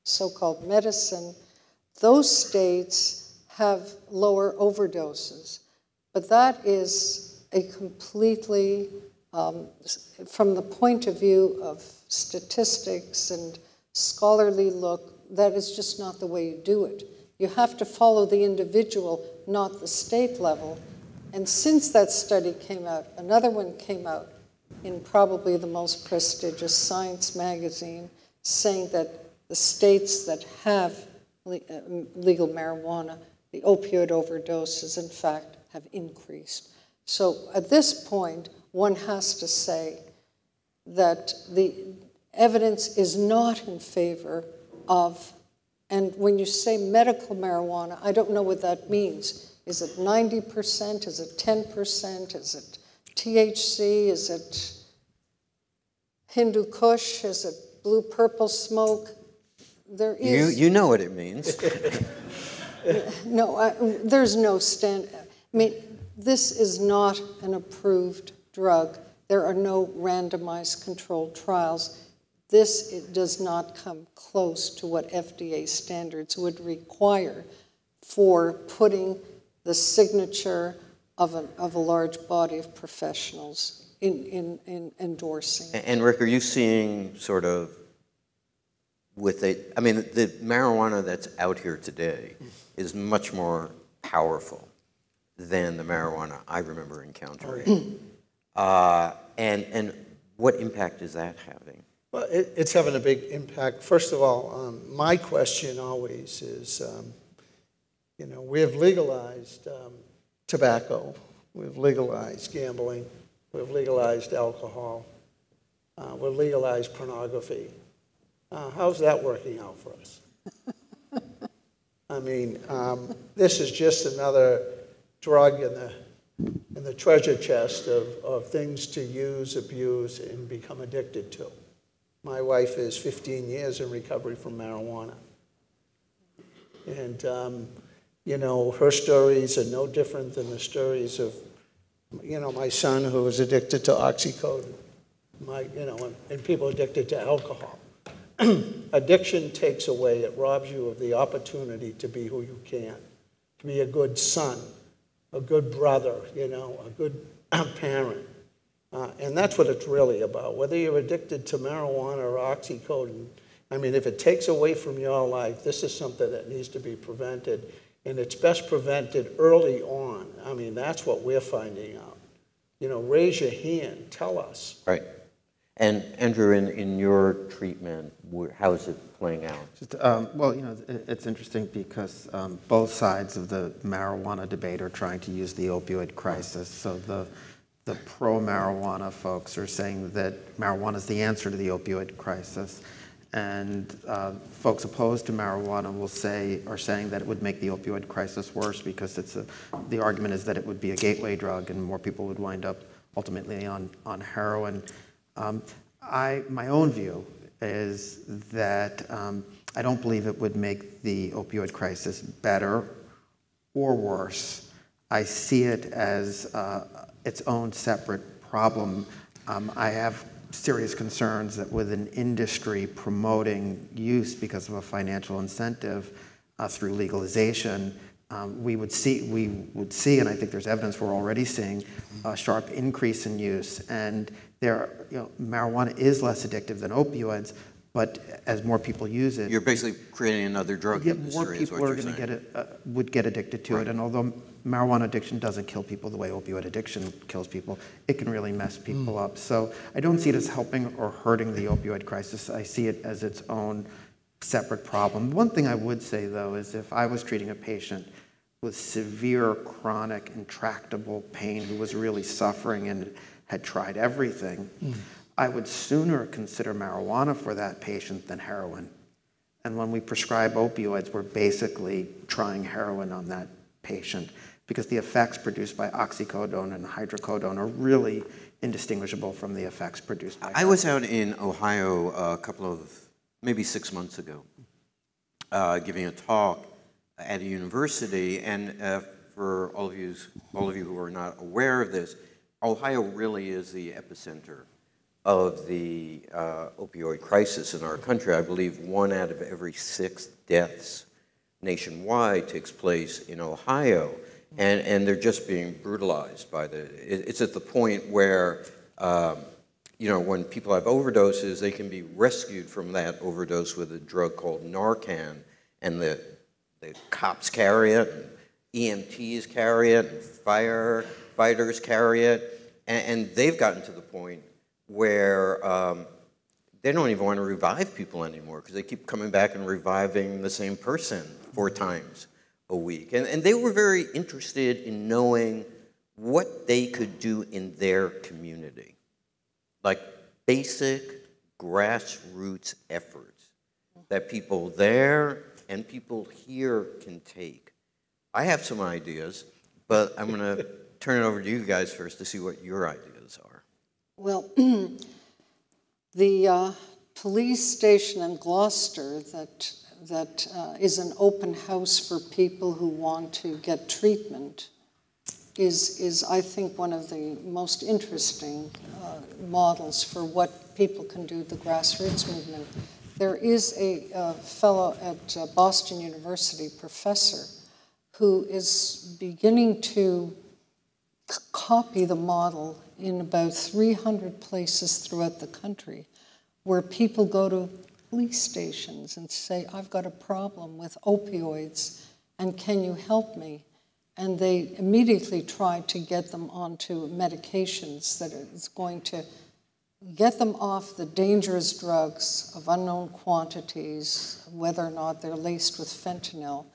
so-called medicine, those states have lower overdoses. But that is a completely, um, from the point of view of statistics and scholarly look, that is just not the way you do it. You have to follow the individual, not the state level. And since that study came out, another one came out in probably the most prestigious Science magazine saying that the states that have uh, legal marijuana, the opioid overdoses, in fact, have increased. So at this point, one has to say that the evidence is not in favor of and when you say medical marijuana, I don't know what that means. Is it 90%? Is it 10%? Is it THC? Is it Hindu Kush? Is it blue purple smoke? There is. You, you know what it means. (laughs) no, I, there's no stand. I mean, this is not an approved drug. There are no randomized controlled trials. This does not come close to what FDA standards would require for putting the signature of a, of a large body of professionals in, in, in endorsing. And Rick, are you seeing sort of with a, I mean, the marijuana that's out here today is much more powerful than the marijuana I remember encountering. uh, and, and what impact is that having? Well, it, it's having a big impact. First of all, um, my question always is, um, you know, we have legalized um, tobacco, we've legalized gambling, we've legalized alcohol, uh, we've legalized pornography. Uh, how's that working out for us? (laughs) I mean, um, this is just another drug in the in the treasure chest of, of things to use, abuse, and become addicted to. My wife is 15 years in recovery from marijuana. And, um, you know, her stories are no different than the stories of, you know, my son who was addicted to oxycodone, my, you know, and, and people addicted to alcohol. (clears throat) Addiction takes away, it robs you of the opportunity to be who you can, to be a good son, a good brother, you know, a good (clears throat) parent. Uh, and that's what it's really about. Whether you're addicted to marijuana or oxycodone, I mean, if it takes away from your life, this is something that needs to be prevented. And it's best prevented early on. I mean, that's what we're finding out. You know, raise your hand, tell us. Right. And Andrew, in, in your treatment, how is it playing out? Just, um, well, you know, it's interesting because um, both sides of the marijuana debate are trying to use the opioid crisis. So the the pro-marijuana folks are saying that marijuana is the answer to the opioid crisis. And uh, folks opposed to marijuana will say, are saying that it would make the opioid crisis worse because it's a, the argument is that it would be a gateway drug and more people would wind up ultimately on, on heroin. Um, I, my own view is that um, I don't believe it would make the opioid crisis better or worse. I see it as uh, its own separate problem. Um, I have serious concerns that with an industry promoting use because of a financial incentive uh, through legalization, um, we would see, we would see, and I think there's evidence we're already seeing, a sharp increase in use. And there, you know, marijuana is less addictive than opioids, but as more people use it, you're basically creating another drug yeah, industry. More people are going to get it, uh, would get addicted to right. it, and although marijuana addiction doesn't kill people the way opioid addiction kills people, it can really mess people mm. up. So I don't see it as helping or hurting the opioid crisis. I see it as its own separate problem. One thing I would say though is if I was treating a patient with severe, chronic, intractable pain who was really suffering and had tried everything. Mm. I would sooner consider marijuana for that patient than heroin. And when we prescribe opioids, we're basically trying heroin on that patient because the effects produced by oxycodone and hydrocodone are really indistinguishable from the effects produced by. I was out in Ohio a couple of, maybe six months ago, uh, giving a talk at a university, and uh, for all of you, all of you who are not aware of this, Ohio really is the epicenter of the uh, opioid crisis in our country. I believe one out of every six deaths nationwide takes place in Ohio, and, and they're just being brutalized by the. It's at the point where, um, you know, when people have overdoses, they can be rescued from that overdose with a drug called Narcan, and the, the cops carry it, and EMTs carry it, and firefighters carry it, and, and they've gotten to the point where um, they don't even want to revive people anymore because they keep coming back and reviving the same person four times a week. And, and they were very interested in knowing what they could do in their community, like basic grassroots efforts that people there and people here can take. I have some ideas, but I'm going (laughs) to turn it over to you guys first to see what your ideas are. Well, (clears throat) the uh, police station in Gloucester that, that uh, is an open house for people who want to get treatment is, is I think, one of the most interesting uh, models for what people can do, the grassroots movement. There is a, a fellow at uh, Boston University, professor, who is beginning to copy the model in about 300 places throughout the country where people go to police stations and say, I've got a problem with opioids, and can you help me? and they immediately try to get them onto medications that is going to get them off the dangerous drugs of unknown quantities, whether or not they're laced with fentanyl,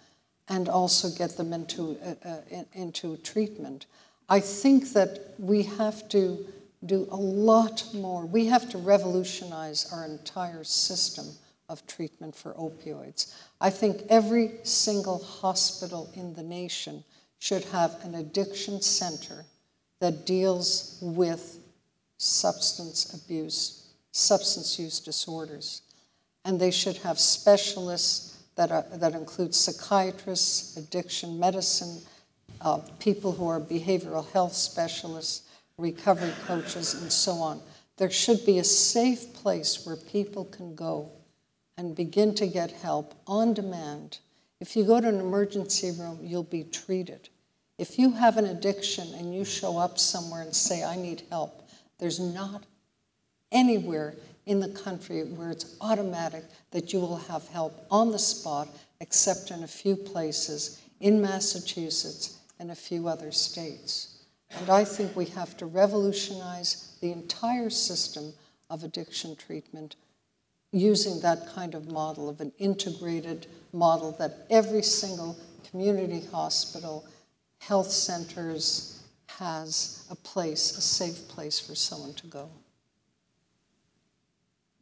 and also get them into, uh, uh, into treatment. I think that we have to do a lot more. We have to revolutionize our entire system of treatment for opioids. I think every single hospital in the nation should have an addiction center that deals with substance abuse, substance use disorders. And they should have specialists that, are, that include psychiatrists, addiction medicine, uh, people who are behavioral health specialists, recovery coaches, and so on. There should be a safe place where people can go and begin to get help on demand. If you go to an emergency room, you'll be treated. If you have an addiction and you show up somewhere and say, I need help, there's not anywhere in the country where it's automatic that you will have help on the spot, except in a few places in Massachusetts and a few other states. And I think we have to revolutionize the entire system of addiction treatment using that kind of model of an integrated model that every single community hospital, health centers has a place, a safe place for someone to go.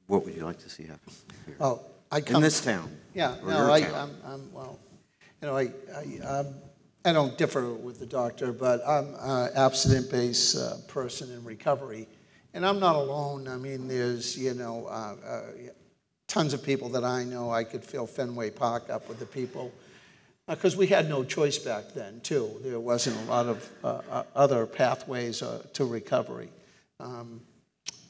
What would you like to see happen here? Well, I in this town? Yeah, or no, I, town? I'm, I'm, well, you know, I, I, um, I don't differ with the doctor, but I'm an abstinent-based uh, person in recovery, and I'm not alone. I mean, there's, you know, uh, uh, tons of people that I know. I could fill Fenway Park up with the people, because we had no choice back then, too. There wasn't a lot of uh, uh, other pathways uh, to recovery. Um,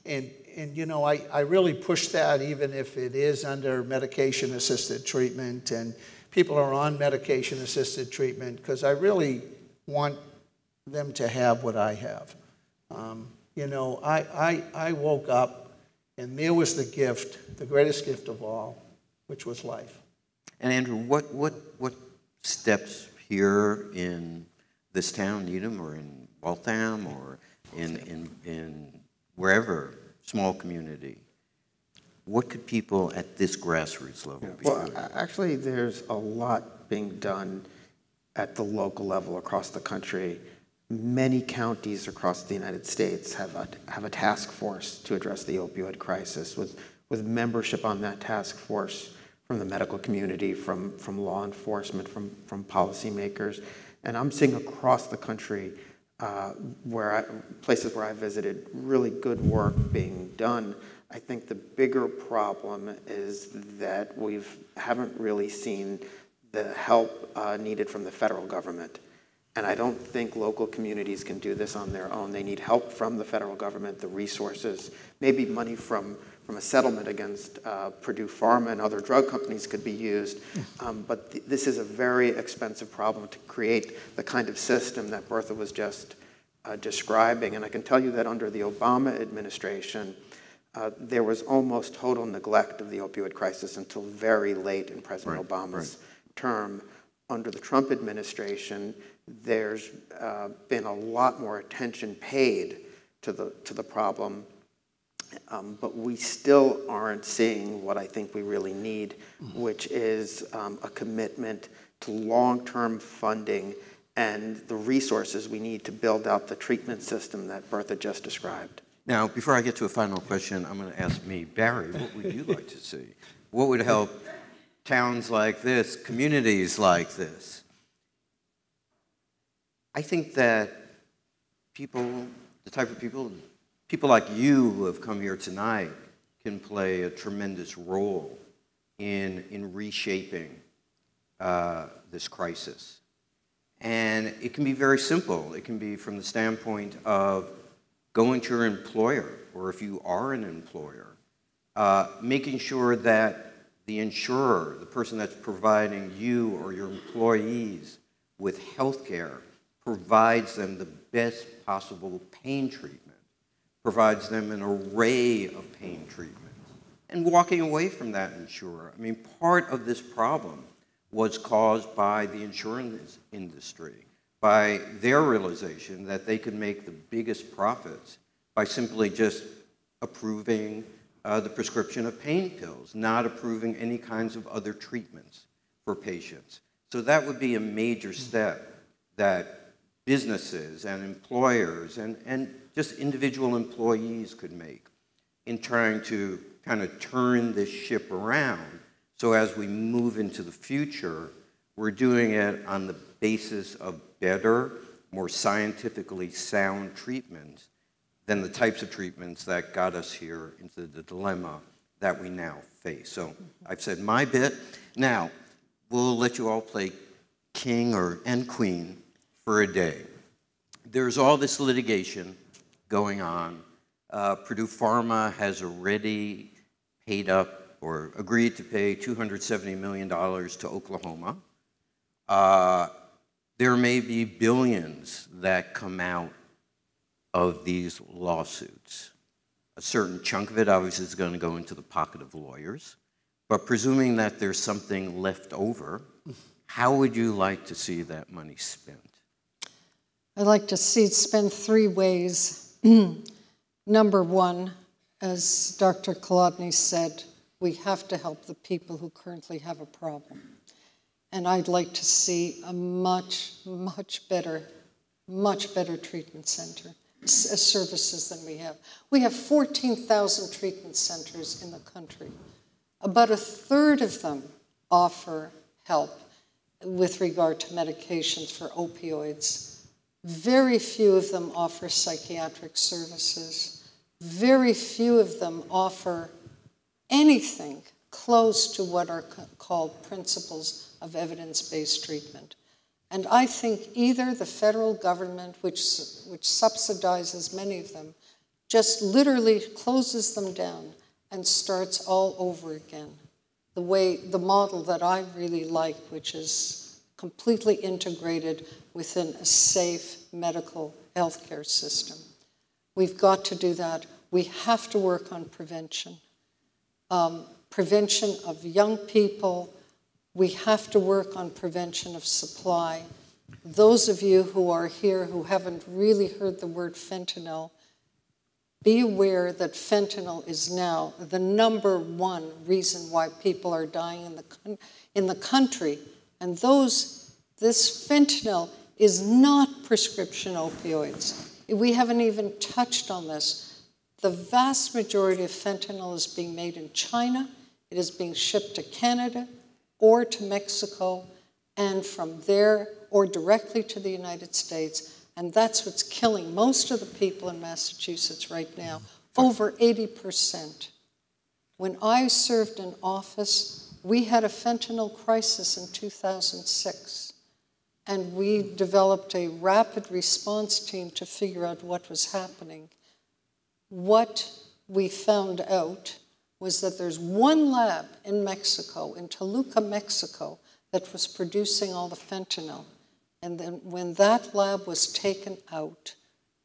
and, and you know, I, I really push that even if it is under medication assisted treatment and people are on medication assisted treatment because I really want them to have what I have. Um, you know, I, I, I woke up and there was the gift, the greatest gift of all, which was life. And Andrew, what, what, what steps here in this town, Needham, or in Waltham, or in, in, in wherever, small community, what could people at this grassroots level be Well, doing? actually, there's a lot being done at the local level across the country. Many counties across the United States have a, have a task force to address the opioid crisis with, with membership on that task force from the medical community, from, from law enforcement, from, from policymakers. And I'm seeing across the country uh, where I, places where I visited, really good work being done. I think the bigger problem is that we've haven't really seen the help uh, needed from the federal government. And I don't think local communities can do this on their own. They need help from the federal government, the resources, maybe money from, from a settlement against uh, Purdue Pharma and other drug companies could be used. Um, but th- this is a very expensive problem to create the kind of system that Bertha was just uh, describing. And I can tell you that under the Obama administration, uh, there was almost total neglect of the opioid crisis until very late in President Right, Obama's term. Under the Trump administration, there's uh, been a lot more attention paid to the, to the problem, um, but we still aren't seeing what I think we really need, which is um, a commitment to long-term funding and the resources we need to build out the treatment system that Bertha just described. Now, before I get to a final question, I'm going to ask me, Barry, what would you like to see? What would help towns like this, communities like this? I think that people, the type of people, people like you who have come here tonight, can play a tremendous role in, in reshaping uh, this crisis. And it can be very simple. It can be from the standpoint of going to your employer, or if you are an employer, uh, making sure that the insurer, the person that's providing you or your employees with health care, provides them the best possible pain treatment, provides them an array of pain treatment, and walking away from that insurer. I mean, part of this problem was caused by the insurance industry, by their realization that they could make the biggest profits by simply just approving uh, the prescription of pain pills, not approving any kinds of other treatments for patients. So that would be a major step that businesses and employers and, and just individual employees could make in trying to kind of turn this ship around so as we move into the future, we're doing it on the basis of better, more scientifically sound treatments than the types of treatments that got us here into the dilemma that we now face. So I've said my bit. Now, we'll let you all play king or and queen for a day. There's all this litigation going on. Uh, Purdue Pharma has already paid up or agreed to pay $270 million to Oklahoma. Uh, there may be billions that come out of these lawsuits. A certain chunk of it obviously is going to go into the pocket of lawyers. But presuming that there's something left over, how would you like to see that money spent? I'd like to see it spent three ways. (clears throat) Number one, as Dr. Kolodny said, we have to help the people who currently have a problem. And I'd like to see a much, much better, much better treatment center uh, services than we have. We have 14,000 treatment centers in the country. About a third of them offer help with regard to medications for opioids. Very few of them offer psychiatric services. Very few of them offer anything close to what are called principles of evidence based treatment. And I think either the federal government, which, which subsidizes many of them, just literally closes them down and starts all over again. The way, the model that I really like, which is completely integrated within a safe medical healthcare system. We've got to do that. We have to work on prevention um, prevention of young people. We have to work on prevention of supply. Those of you who are here who haven't really heard the word fentanyl, be aware that fentanyl is now the number one reason why people are dying in the, in the country. And those, this fentanyl is not prescription opioids. We haven't even touched on this. The vast majority of fentanyl is being made in China. It is being shipped to Canada or to Mexico, and from there or directly to the United States. And that's what's killing most of the people in Massachusetts right now, over 80%. When I served in office, we had a fentanyl crisis in 2006, and we developed a rapid response team to figure out what was happening what we found out was that there's one lab in Mexico, in Toluca, Mexico, that was producing all the fentanyl. And then when that lab was taken out,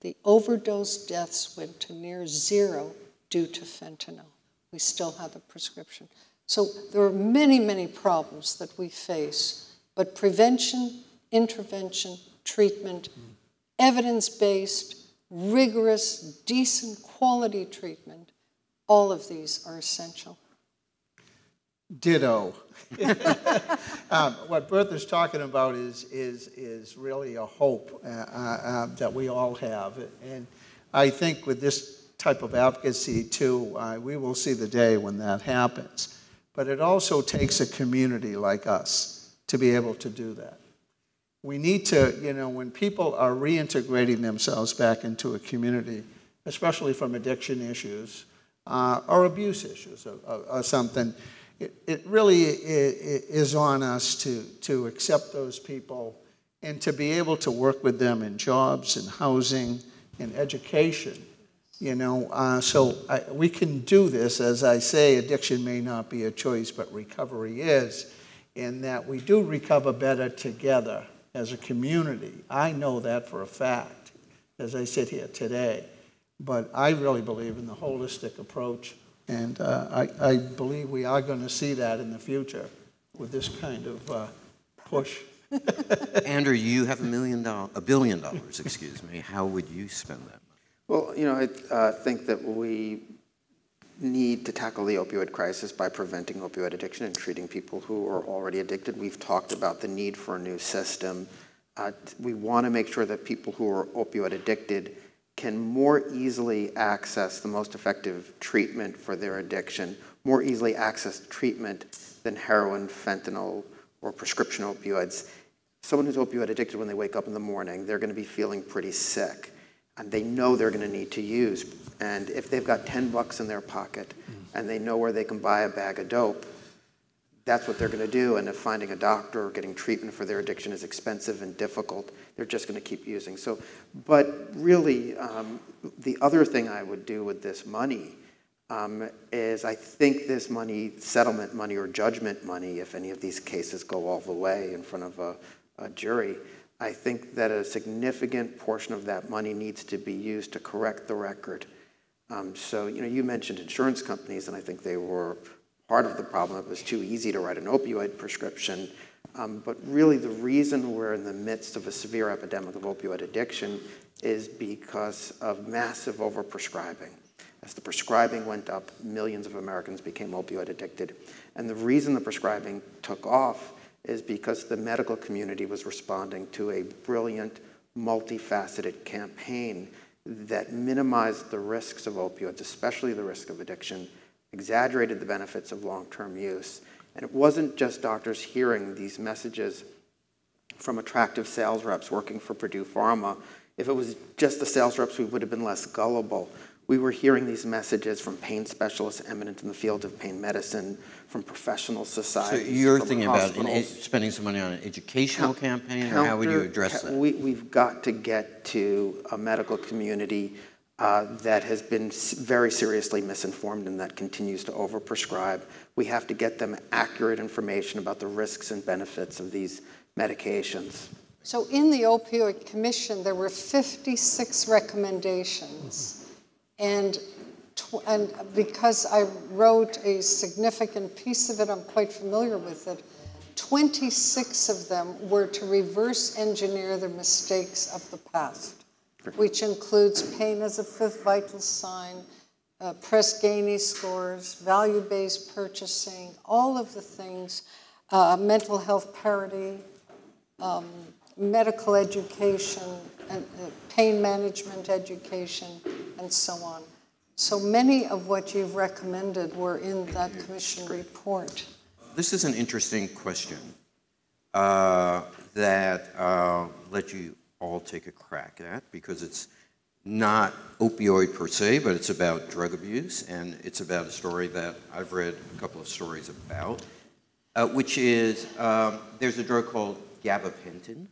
the overdose deaths went to near zero due to fentanyl. We still have the prescription. So there are many, many problems that we face, but prevention, intervention, treatment, evidence based, rigorous, decent quality treatment, all of these are essential. Ditto. (laughs) um, what Bertha's talking about is, is, is really a hope uh, uh, that we all have. And I think with this type of advocacy, too, uh, we will see the day when that happens. But it also takes a community like us to be able to do that we need to, you know, when people are reintegrating themselves back into a community, especially from addiction issues uh, or abuse issues or, or, or something, it, it really is on us to, to accept those people and to be able to work with them in jobs and housing and education. You know, uh, so I, we can do this. As I say, addiction may not be a choice, but recovery is, in that we do recover better together as a community. I know that for a fact as I sit here today. But I really believe in the holistic approach, and uh, I, I, believe we are going to see that in the future with this kind of uh, push. (laughs) Andrew, you have a million dollars, a billion dollars, excuse me. How would you spend that money? Well, you know, I uh, think that we need to tackle the opioid crisis by preventing opioid addiction and treating people who are already addicted. We've talked about the need for a new system. Uh, we want to make sure that people who are opioid addicted can more easily access the most effective treatment for their addiction, more easily access treatment than heroin, fentanyl, or prescription opioids. Someone who's opioid addicted, when they wake up in the morning, they're going to be feeling pretty sick and they know they're going to need to use. And if they've got 10 bucks in their pocket mm. and they know where they can buy a bag of dope, that's what they're going to do. And if finding a doctor or getting treatment for their addiction is expensive and difficult, they're just going to keep using. So, but really, um, the other thing I would do with this money um, is I think this money, settlement money or judgment money, if any of these cases go all the way in front of a, a jury, I think that a significant portion of that money needs to be used to correct the record. Um, so, you know, you mentioned insurance companies, and I think they were part of the problem. It was too easy to write an opioid prescription. Um, but really, the reason we're in the midst of a severe epidemic of opioid addiction is because of massive overprescribing. As the prescribing went up, millions of Americans became opioid addicted. And the reason the prescribing took off is because the medical community was responding to a brilliant, multifaceted campaign that minimized the risks of opioids, especially the risk of addiction, exaggerated the benefits of long-term use. And it wasn't just doctors hearing these messages from attractive sales reps working for Purdue Pharma. If it was just the sales reps, we would have been less gullible we were hearing these messages from pain specialists eminent in the field of pain medicine, from professional societies. So you're thinking about an, spending some money on an educational campaign, or how would you address that? We, we've got to get to a medical community uh, that has been very seriously misinformed and that continues to overprescribe. We have to get them accurate information about the risks and benefits of these medications. So in the opioid commission, there were 56 recommendations. And, and because I wrote a significant piece of it, I'm quite familiar with it. 26 of them were to reverse engineer the mistakes of the past, which includes pain as a fifth vital sign, uh, Press-Ganey scores, value-based purchasing, all of the things, uh, mental health parity, um, medical education, and uh, pain management education, and so on. So many of what you've recommended were in that commission report. This is an interesting question uh, that I'll let you all take a crack at because it's not opioid per se, but it's about drug abuse, and it's about a story that I've read a couple of stories about, uh, which is um, there's a drug called gabapentin,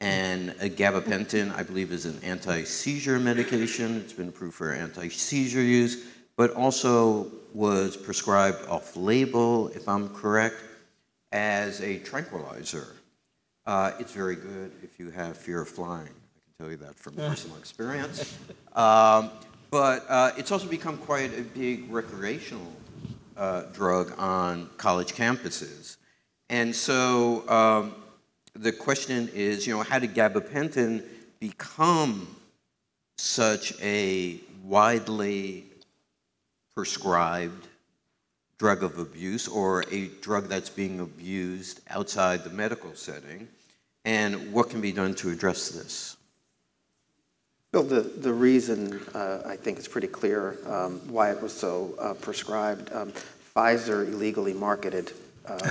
and a gabapentin, I believe, is an anti-seizure medication. It's been approved for anti-seizure use, but also was prescribed off-label, if I'm correct, as a tranquilizer. Uh, it's very good if you have fear of flying. I can tell you that from personal experience. Um, but uh, it's also become quite a big recreational uh, drug on college campuses. And so um, the question is, you know, how did gabapentin become such a widely prescribed drug of abuse or a drug that's being abused outside the medical setting? And what can be done to address this? Bill, the, the reason uh, I think it's pretty clear um, why it was so uh, prescribed. Um, Pfizer illegally marketed uh,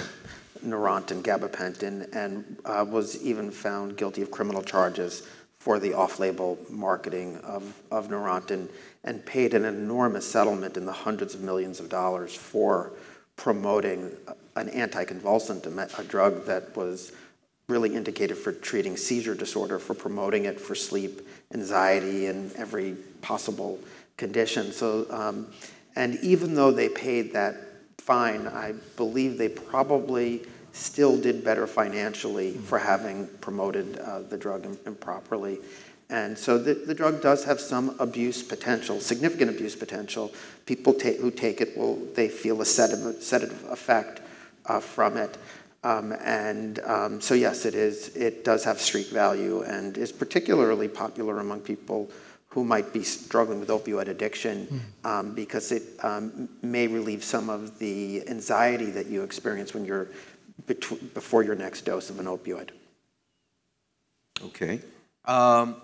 Neurontin, gabapentin, and uh, was even found guilty of criminal charges for the off-label marketing of, of Neurontin and paid an enormous settlement in the hundreds of millions of dollars for promoting an anticonvulsant, a drug that was really indicated for treating seizure disorder, for promoting it for sleep, anxiety, and every possible condition. So, um, and even though they paid that fine, I believe they probably still did better financially for having promoted uh, the drug im- improperly. And so the, the drug does have some abuse potential, significant abuse potential. People ta- who take it will, they feel a sedative, sedative effect uh, from it. Um, and um, so yes, it is. It does have street value and is particularly popular among people who might be struggling with opioid addiction um, because it um, may relieve some of the anxiety that you experience when you're betw- before your next dose of an opioid. Okay. Um,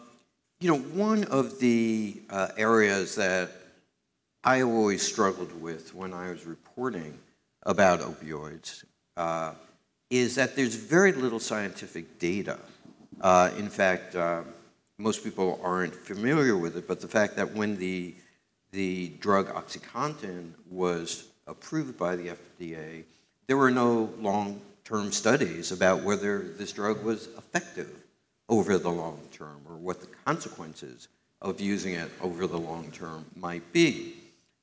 you know, one of the uh, areas that I always struggled with when I was reporting about opioids uh, is that there's very little scientific data. Uh, in fact, uh, most people aren't familiar with it, but the fact that when the, the drug OxyContin was approved by the FDA, there were no long term studies about whether this drug was effective over the long term or what the consequences of using it over the long term might be.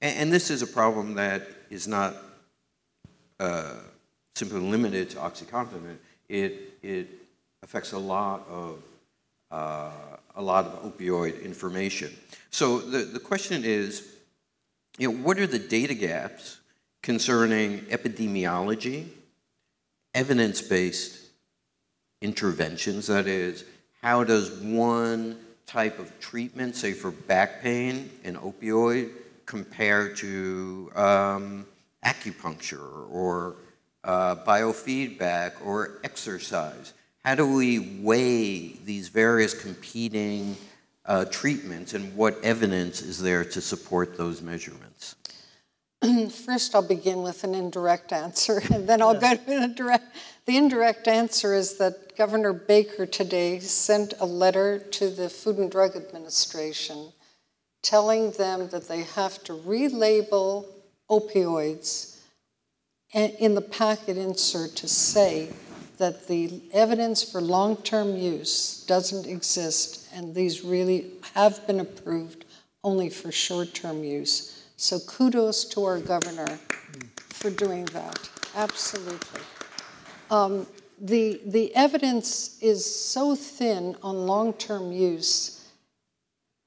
And, and this is a problem that is not uh, simply limited to OxyContin. It, it affects a lot of uh, a lot of opioid information. So the, the question is, you know, what are the data gaps concerning epidemiology, evidence-based interventions, that is, how does one type of treatment, say for back pain, an opioid, compare to um, acupuncture or uh, biofeedback or exercise? How do we weigh these various competing uh, treatments and what evidence is there to support those measurements? (clears throat) First, I'll begin with an indirect answer, (laughs) and then I'll go to a direct. The indirect answer is that Governor Baker today sent a letter to the Food and Drug Administration telling them that they have to relabel opioids in the packet insert to say that the evidence for long term use doesn't exist, and these really have been approved only for short term use. So kudos to our governor for doing that. Absolutely. Um, the, the evidence is so thin on long term use,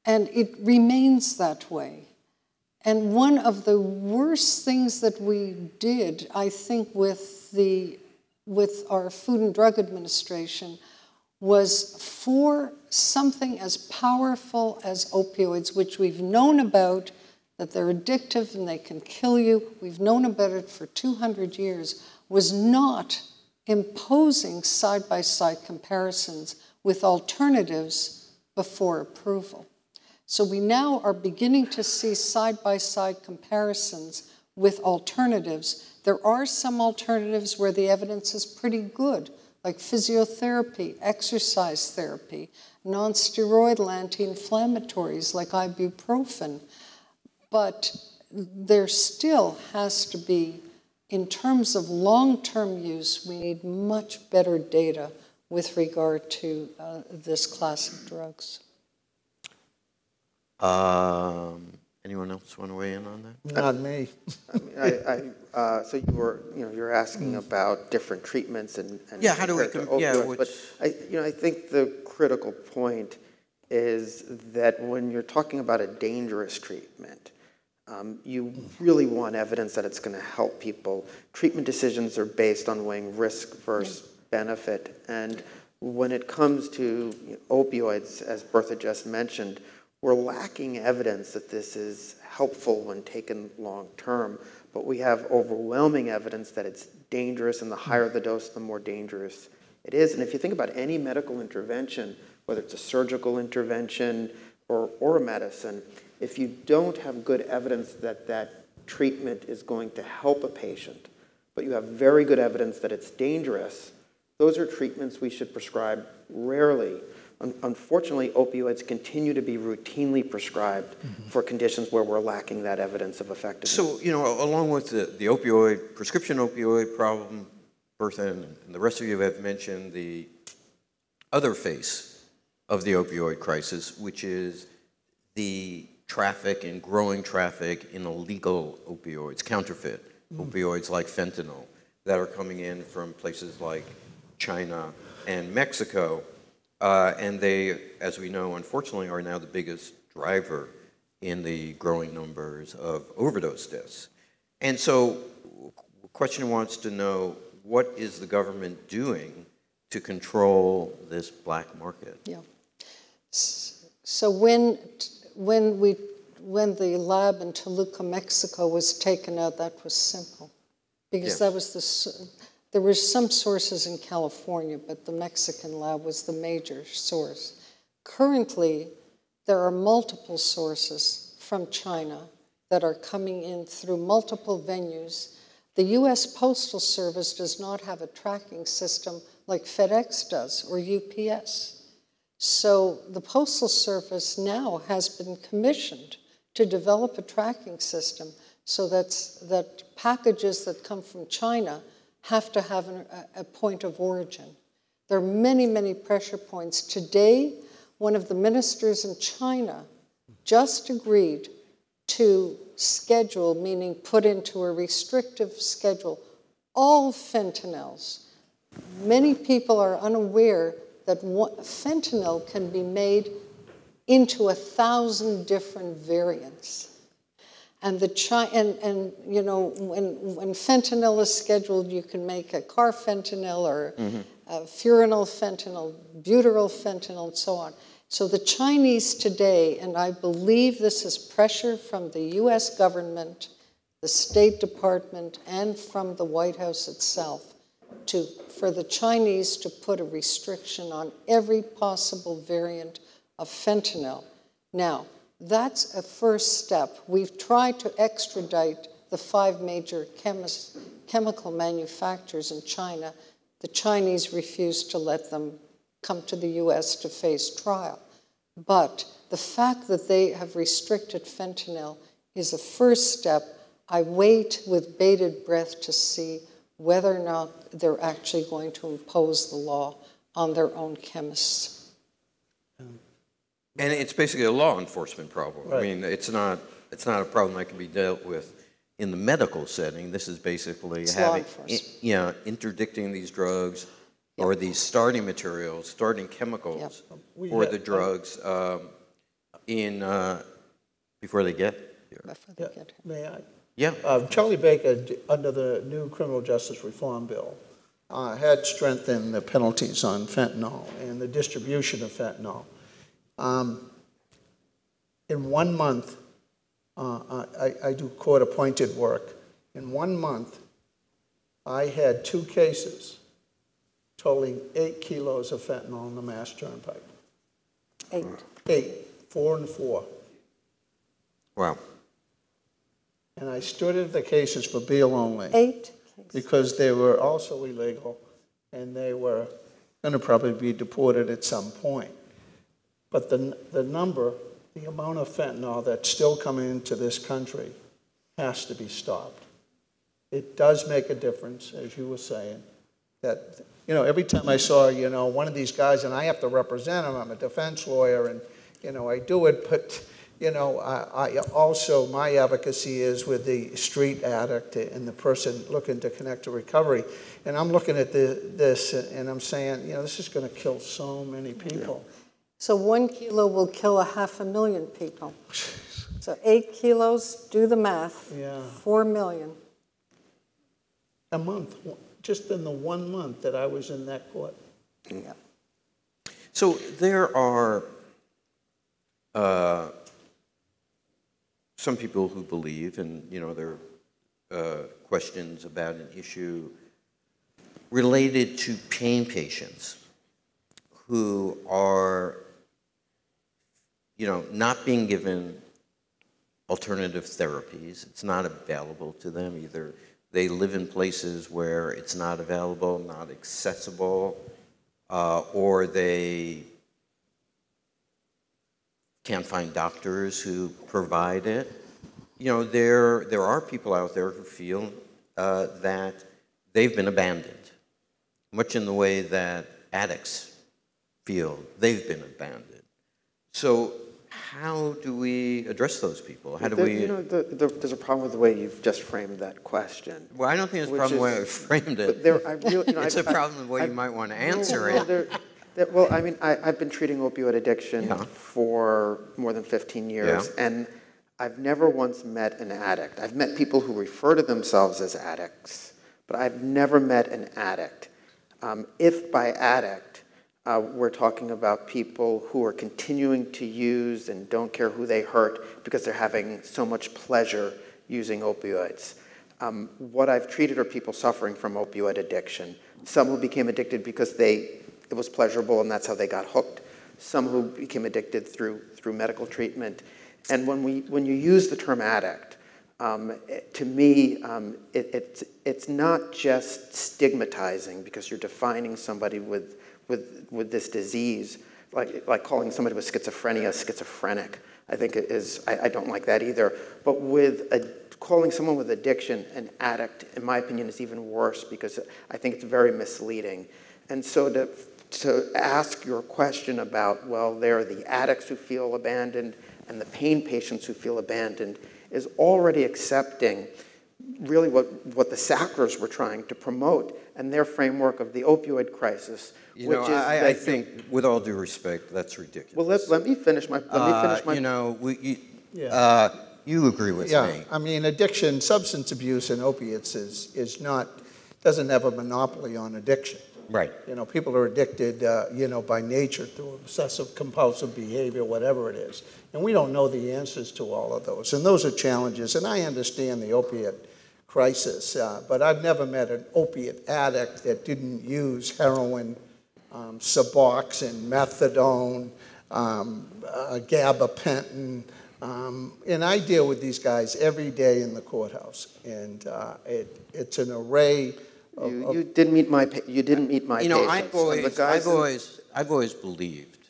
and it remains that way. And one of the worst things that we did, I think, with, the, with our Food and Drug Administration was for something as powerful as opioids, which we've known about that they're addictive and they can kill you, we've known about it for 200 years, was not imposing side by side comparisons with alternatives before approval. So we now are beginning to see side by side comparisons with alternatives. There are some alternatives where the evidence is pretty good, like physiotherapy, exercise therapy, non steroidal anti inflammatories like ibuprofen. But there still has to be, in terms of long term use, we need much better data with regard to uh, this class of drugs. Um, anyone else want to weigh in on that? Not me. I mean, I, I, uh, so you were, you know, you're asking about different treatments and, and Yeah, how do we compared to yeah, opioids, but I, you know, I think the critical point is that when you're talking about a dangerous treatment, um, you really want evidence that it's going to help people. Treatment decisions are based on weighing risk versus benefit, and when it comes to you know, opioids, as Bertha just mentioned, we're lacking evidence that this is helpful when taken long term, but we have overwhelming evidence that it's dangerous, and the higher the dose, the more dangerous it is. And if you think about any medical intervention, whether it's a surgical intervention or, or a medicine, if you don't have good evidence that that treatment is going to help a patient, but you have very good evidence that it's dangerous, those are treatments we should prescribe rarely. Un- unfortunately, opioids continue to be routinely prescribed mm-hmm. for conditions where we're lacking that evidence of effectiveness. So, you know, along with the, the opioid, prescription opioid problem, Bertha and, and the rest of you have mentioned the other face of the opioid crisis, which is the traffic and growing traffic in illegal opioids, counterfeit mm-hmm. opioids like fentanyl that are coming in from places like China and Mexico. Uh, and they, as we know, unfortunately, are now the biggest driver in the growing numbers of overdose deaths. And so, the question wants to know what is the government doing to control this black market? Yeah. So when, when we, when the lab in Toluca, Mexico was taken out, that was simple. Because Yes. that was the, there were some sources in California, but the Mexican lab was the major source. Currently, there are multiple sources from China that are coming in through multiple venues. The US Postal Service does not have a tracking system like FedEx does or UPS. So the Postal Service now has been commissioned to develop a tracking system so that's, that packages that come from China have to have an, a, point of origin. There are many, many pressure points. Today, one of the ministers in China just agreed to schedule, meaning put into a restrictive schedule, all fentanyls. Many people are unaware that fentanyl can be made into a thousand different variants. And the chi- and, and you know when when fentanyl is scheduled, you can make a carfentanil or mm-hmm. a furanyl fentanyl, butyryl fentanyl, and so on. So the Chinese today, and I believe this is pressure from the U.S. government, the State Department, and from the White House itself, to for the Chinese to put a restriction on every possible variant of fentanyl. Now, that's a first step. We've tried to extradite the five major chemis- chemical manufacturers in China. The Chinese refused to let them come to the US to face trial. But the fact that they have restricted fentanyl is a first step. I wait with bated breath to see whether or not they're actually going to impose the law on their own chemists. And it's basically a law enforcement problem. I mean, it's not, it's not a problem that can be dealt with in the medical setting. This is basically It's law having, enforcement. yeah, interdicting these drugs or these starting materials, starting chemicals We for had- the drugs um, in, uh, before they get here. Before they Yeah, get here. May I? Yeah, Uh, Charlie Baker, under the new criminal justice reform bill, uh, had strengthened the penalties on fentanyl and the distribution of fentanyl. Um, In one month, uh, I, I do court-appointed work. In one month, I had two cases totaling eight kilos of fentanyl in the Mass Turnpike. Eight. Eight, four and four. wow. And I stood at the cases for bail only. Eight cases. because they were also illegal and they were going to probably be deported at some point. But the, the number, the amount of fentanyl that's still coming into this country has to be stopped. It does make a difference, as you were saying, that, you know, every time I saw, you know, one of these guys, and I have to represent him, I'm a defense lawyer, and, you know, I do it, but, you know, I, I also, my advocacy is with the street addict and the person looking to connect to recovery. And I'm looking at the, this and I'm saying, you know, this is going to kill so many people. So one kilo will kill a half a million people. So eight kilos, do the math. Yeah. Four million. A month, just in the one month that I was in that court. Yeah. So there are uh, some people who believe, and you know, there are uh, questions about an issue related to pain patients who are, you know, not being given alternative therapies. It's not available to them either. They live in places where it's not available, not accessible, uh, or they can't find doctors who provide it. You know, there, there are people out there who feel uh, that they've been abandoned, much in the way that addicts feel they've been abandoned. So, how do we address those people? How do The- we? You know, the, the, there's a problem with the way you've just framed that question. well, I don't think it's a problem the way I framed it. there, I really, you know, (laughs) It's I've- a problem the way you I've- might want to answer no, it. there- there- well, I mean, I, I've been treating opioid addiction Yeah. for more than 15 years, Yeah. and I've never once met an addict. I've met people who refer to themselves as addicts, but but I've never met an addict. Um, if by addict, uh, we're talking about people who are continuing to use and don't care who they hurt because they're having so much pleasure using opioids. Um, what I've treated are people suffering from opioid addiction. Some who became addicted because they, it was pleasurable and that's how they got hooked. Some who became addicted through, through medical treatment. And when, we, when you use the term addict, um, it, to me, um, it, it's, it's not just stigmatizing because you're defining somebody with, with, with this disease, like, like calling somebody with schizophrenia schizophrenic. I think it is, I, I don't like that either. But with a, calling someone with addiction an addict, in my opinion, is even worse because I think it's very misleading. And so to, to ask your question about, well, there are the addicts who feel abandoned and the pain patients who feel abandoned is already accepting really what, what the Sacklers were trying to promote and their framework of the opioid crisis. You know, I, I, think, with all due respect, that's ridiculous. Well, let, let me finish my. Let me finish uh, my. Uh, you know, we, you, yeah. uh, you agree with yeah. me. I mean, addiction, substance abuse, and opiates is is not doesn't have a monopoly on addiction. Right. You know, people are addicted, uh, you know, by nature to obsessive compulsive behavior, whatever it is. And we don't know the answers to all of those. And those are challenges. And I understand the opiate crisis, uh, but I've never met an opiate addict that didn't use heroin, um, Suboxone, methadone, um, uh, gabapentin. Um, and I deal with these guys every day in the courthouse. And uh, it, it's an array you, you didn't meet my you didn't meet my you know I've always I've always I've always believed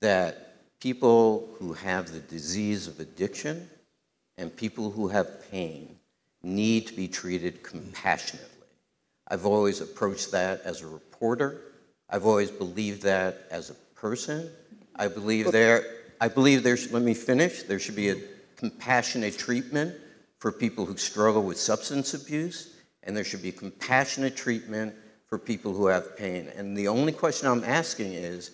that people who have the disease of addiction and people who have pain need to be treated compassionately. I've always approached that as a reporter. I've always believed that as a person. I believe there I believe there's let me finish. There should be a compassionate treatment for people who struggle with substance abuse and there should be compassionate treatment for people who have pain. And the only question I'm asking is,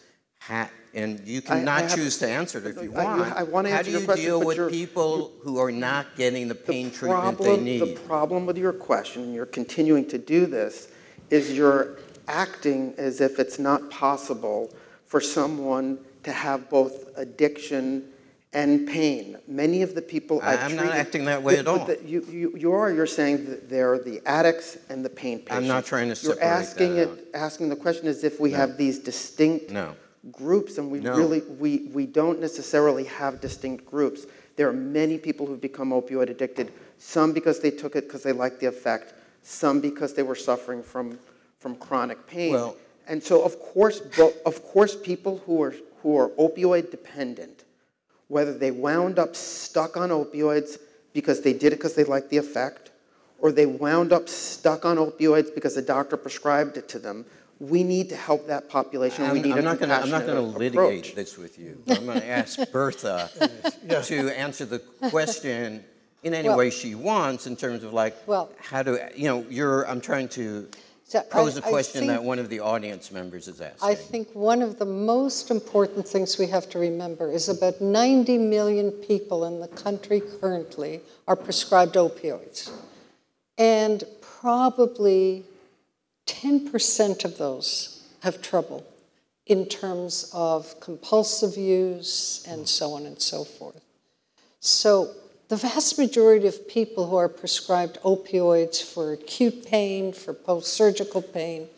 and you cannot I, I choose to answer it if you want. I, I want to How do you question, deal with people who are not getting the pain the treatment they need? The problem with your question, and you're continuing to do this, is you're acting as if it's not possible for someone to have both addiction and pain. Many of the people I've I'm treated, not acting that way at all. The, you, you, you are. You're saying that they're the addicts and the pain patients. I'm not trying to separate You're asking that it, asking the question as if we no. have these distinct no. groups, and we no. really we we don't necessarily have distinct groups. There are many people who've become opioid addicted. Some because they took it because they liked the effect. Some because they were suffering from from chronic pain. Well, and so of course, of course, people who are who are opioid dependent whether they wound up stuck on opioids because they did it because they liked the effect, or they wound up stuck on opioids because the doctor prescribed it to them, we need to help that population. I'm, we need I'm a not gonna, I'm not going to litigate approach. this with you. I'm going to ask Bertha (laughs) yeah. to answer the question in any well, way she wants in terms of like well, how to, you know, you're, I'm trying to so pose I, a question that one of the audience members is asking. I think one of the most important things we have to remember is about 90 million people in the country currently are prescribed opioids. And probably 10% of those have trouble in terms of compulsive use and so on and so forth. So the vast majority of people who are prescribed opioids for acute pain, for post surgical pain,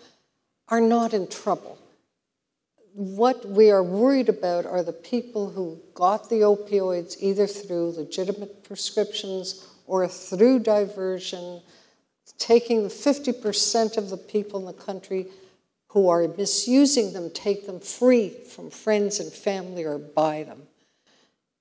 are not in trouble. What we are worried about are the people who got the opioids either through legitimate prescriptions or through diversion, taking the 50% of the people in the country who are misusing them, take them free from friends and family or buy them.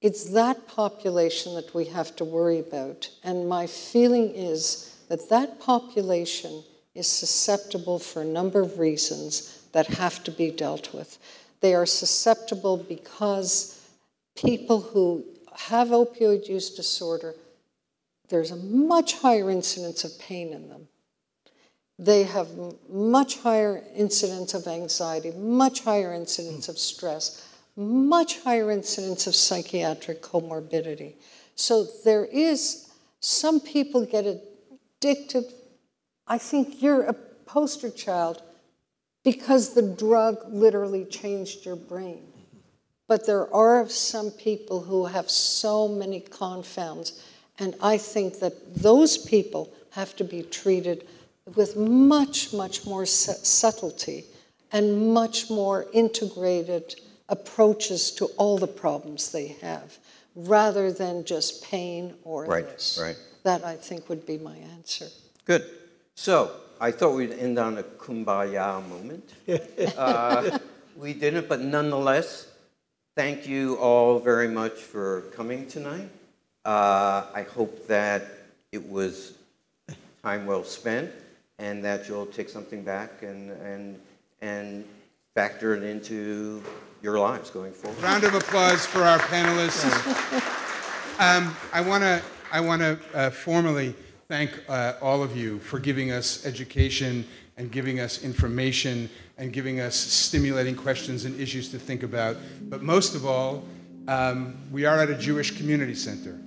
It's that population that we have to worry about. And my feeling is that that population is susceptible for a number of reasons that have to be dealt with. They are susceptible because people who have opioid use disorder, there's a much higher incidence of pain in them. They have much higher incidence of anxiety, much higher incidence of stress, much higher incidence of psychiatric comorbidity. So there is, some people get addicted I think you're a poster child because the drug literally changed your brain. But there are some people who have so many confounds, and I think that those people have to be treated with much, much more su- subtlety and much more integrated approaches to all the problems they have, rather than just pain or Right, this. right. That I think would be my answer. Good. So I thought we'd end on a kumbaya moment. (laughs) uh, we didn't, but nonetheless, thank you all very much for coming tonight. Uh, I hope that it was time well spent and that you'll take something back and, and, and factor it into your lives going forward. Round of applause for our panelists. Um, I want to I want to uh, formally thank uh, all of you for giving us education and giving us information and giving us stimulating questions and issues to think about. But most of all, um, we are at a Jewish community center,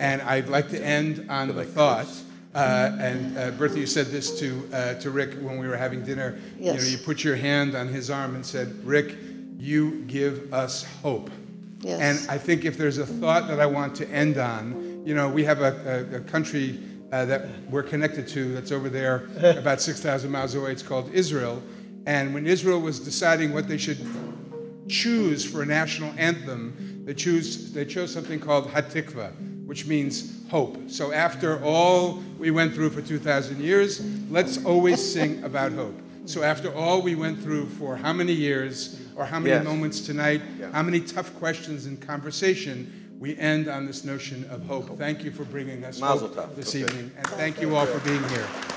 and I'd like to end on the thought. Uh, and uh, Bertha, you said this to uh, to Rick when we were having dinner. You know, Yes. you put your hand on his arm and said, "Rick, you give us hope." Yes. And I think if there's a thought that I want to end on, you know, we have a, a, a country uh, that we're connected to that's over there (laughs) about 6,000 miles away. It's called Israel. And when Israel was deciding what they should choose for a national anthem, they, choose, they chose something called Hatikva, which means hope. So after all we went through for 2,000 years, let's always sing about hope. So after all we went through for how many years, or how many Yes. moments tonight, Yeah. how many tough questions and conversation, we end on this notion of hope. Thank you for bringing us Mazel hope tov. this Okay. evening, and thank you all for being here.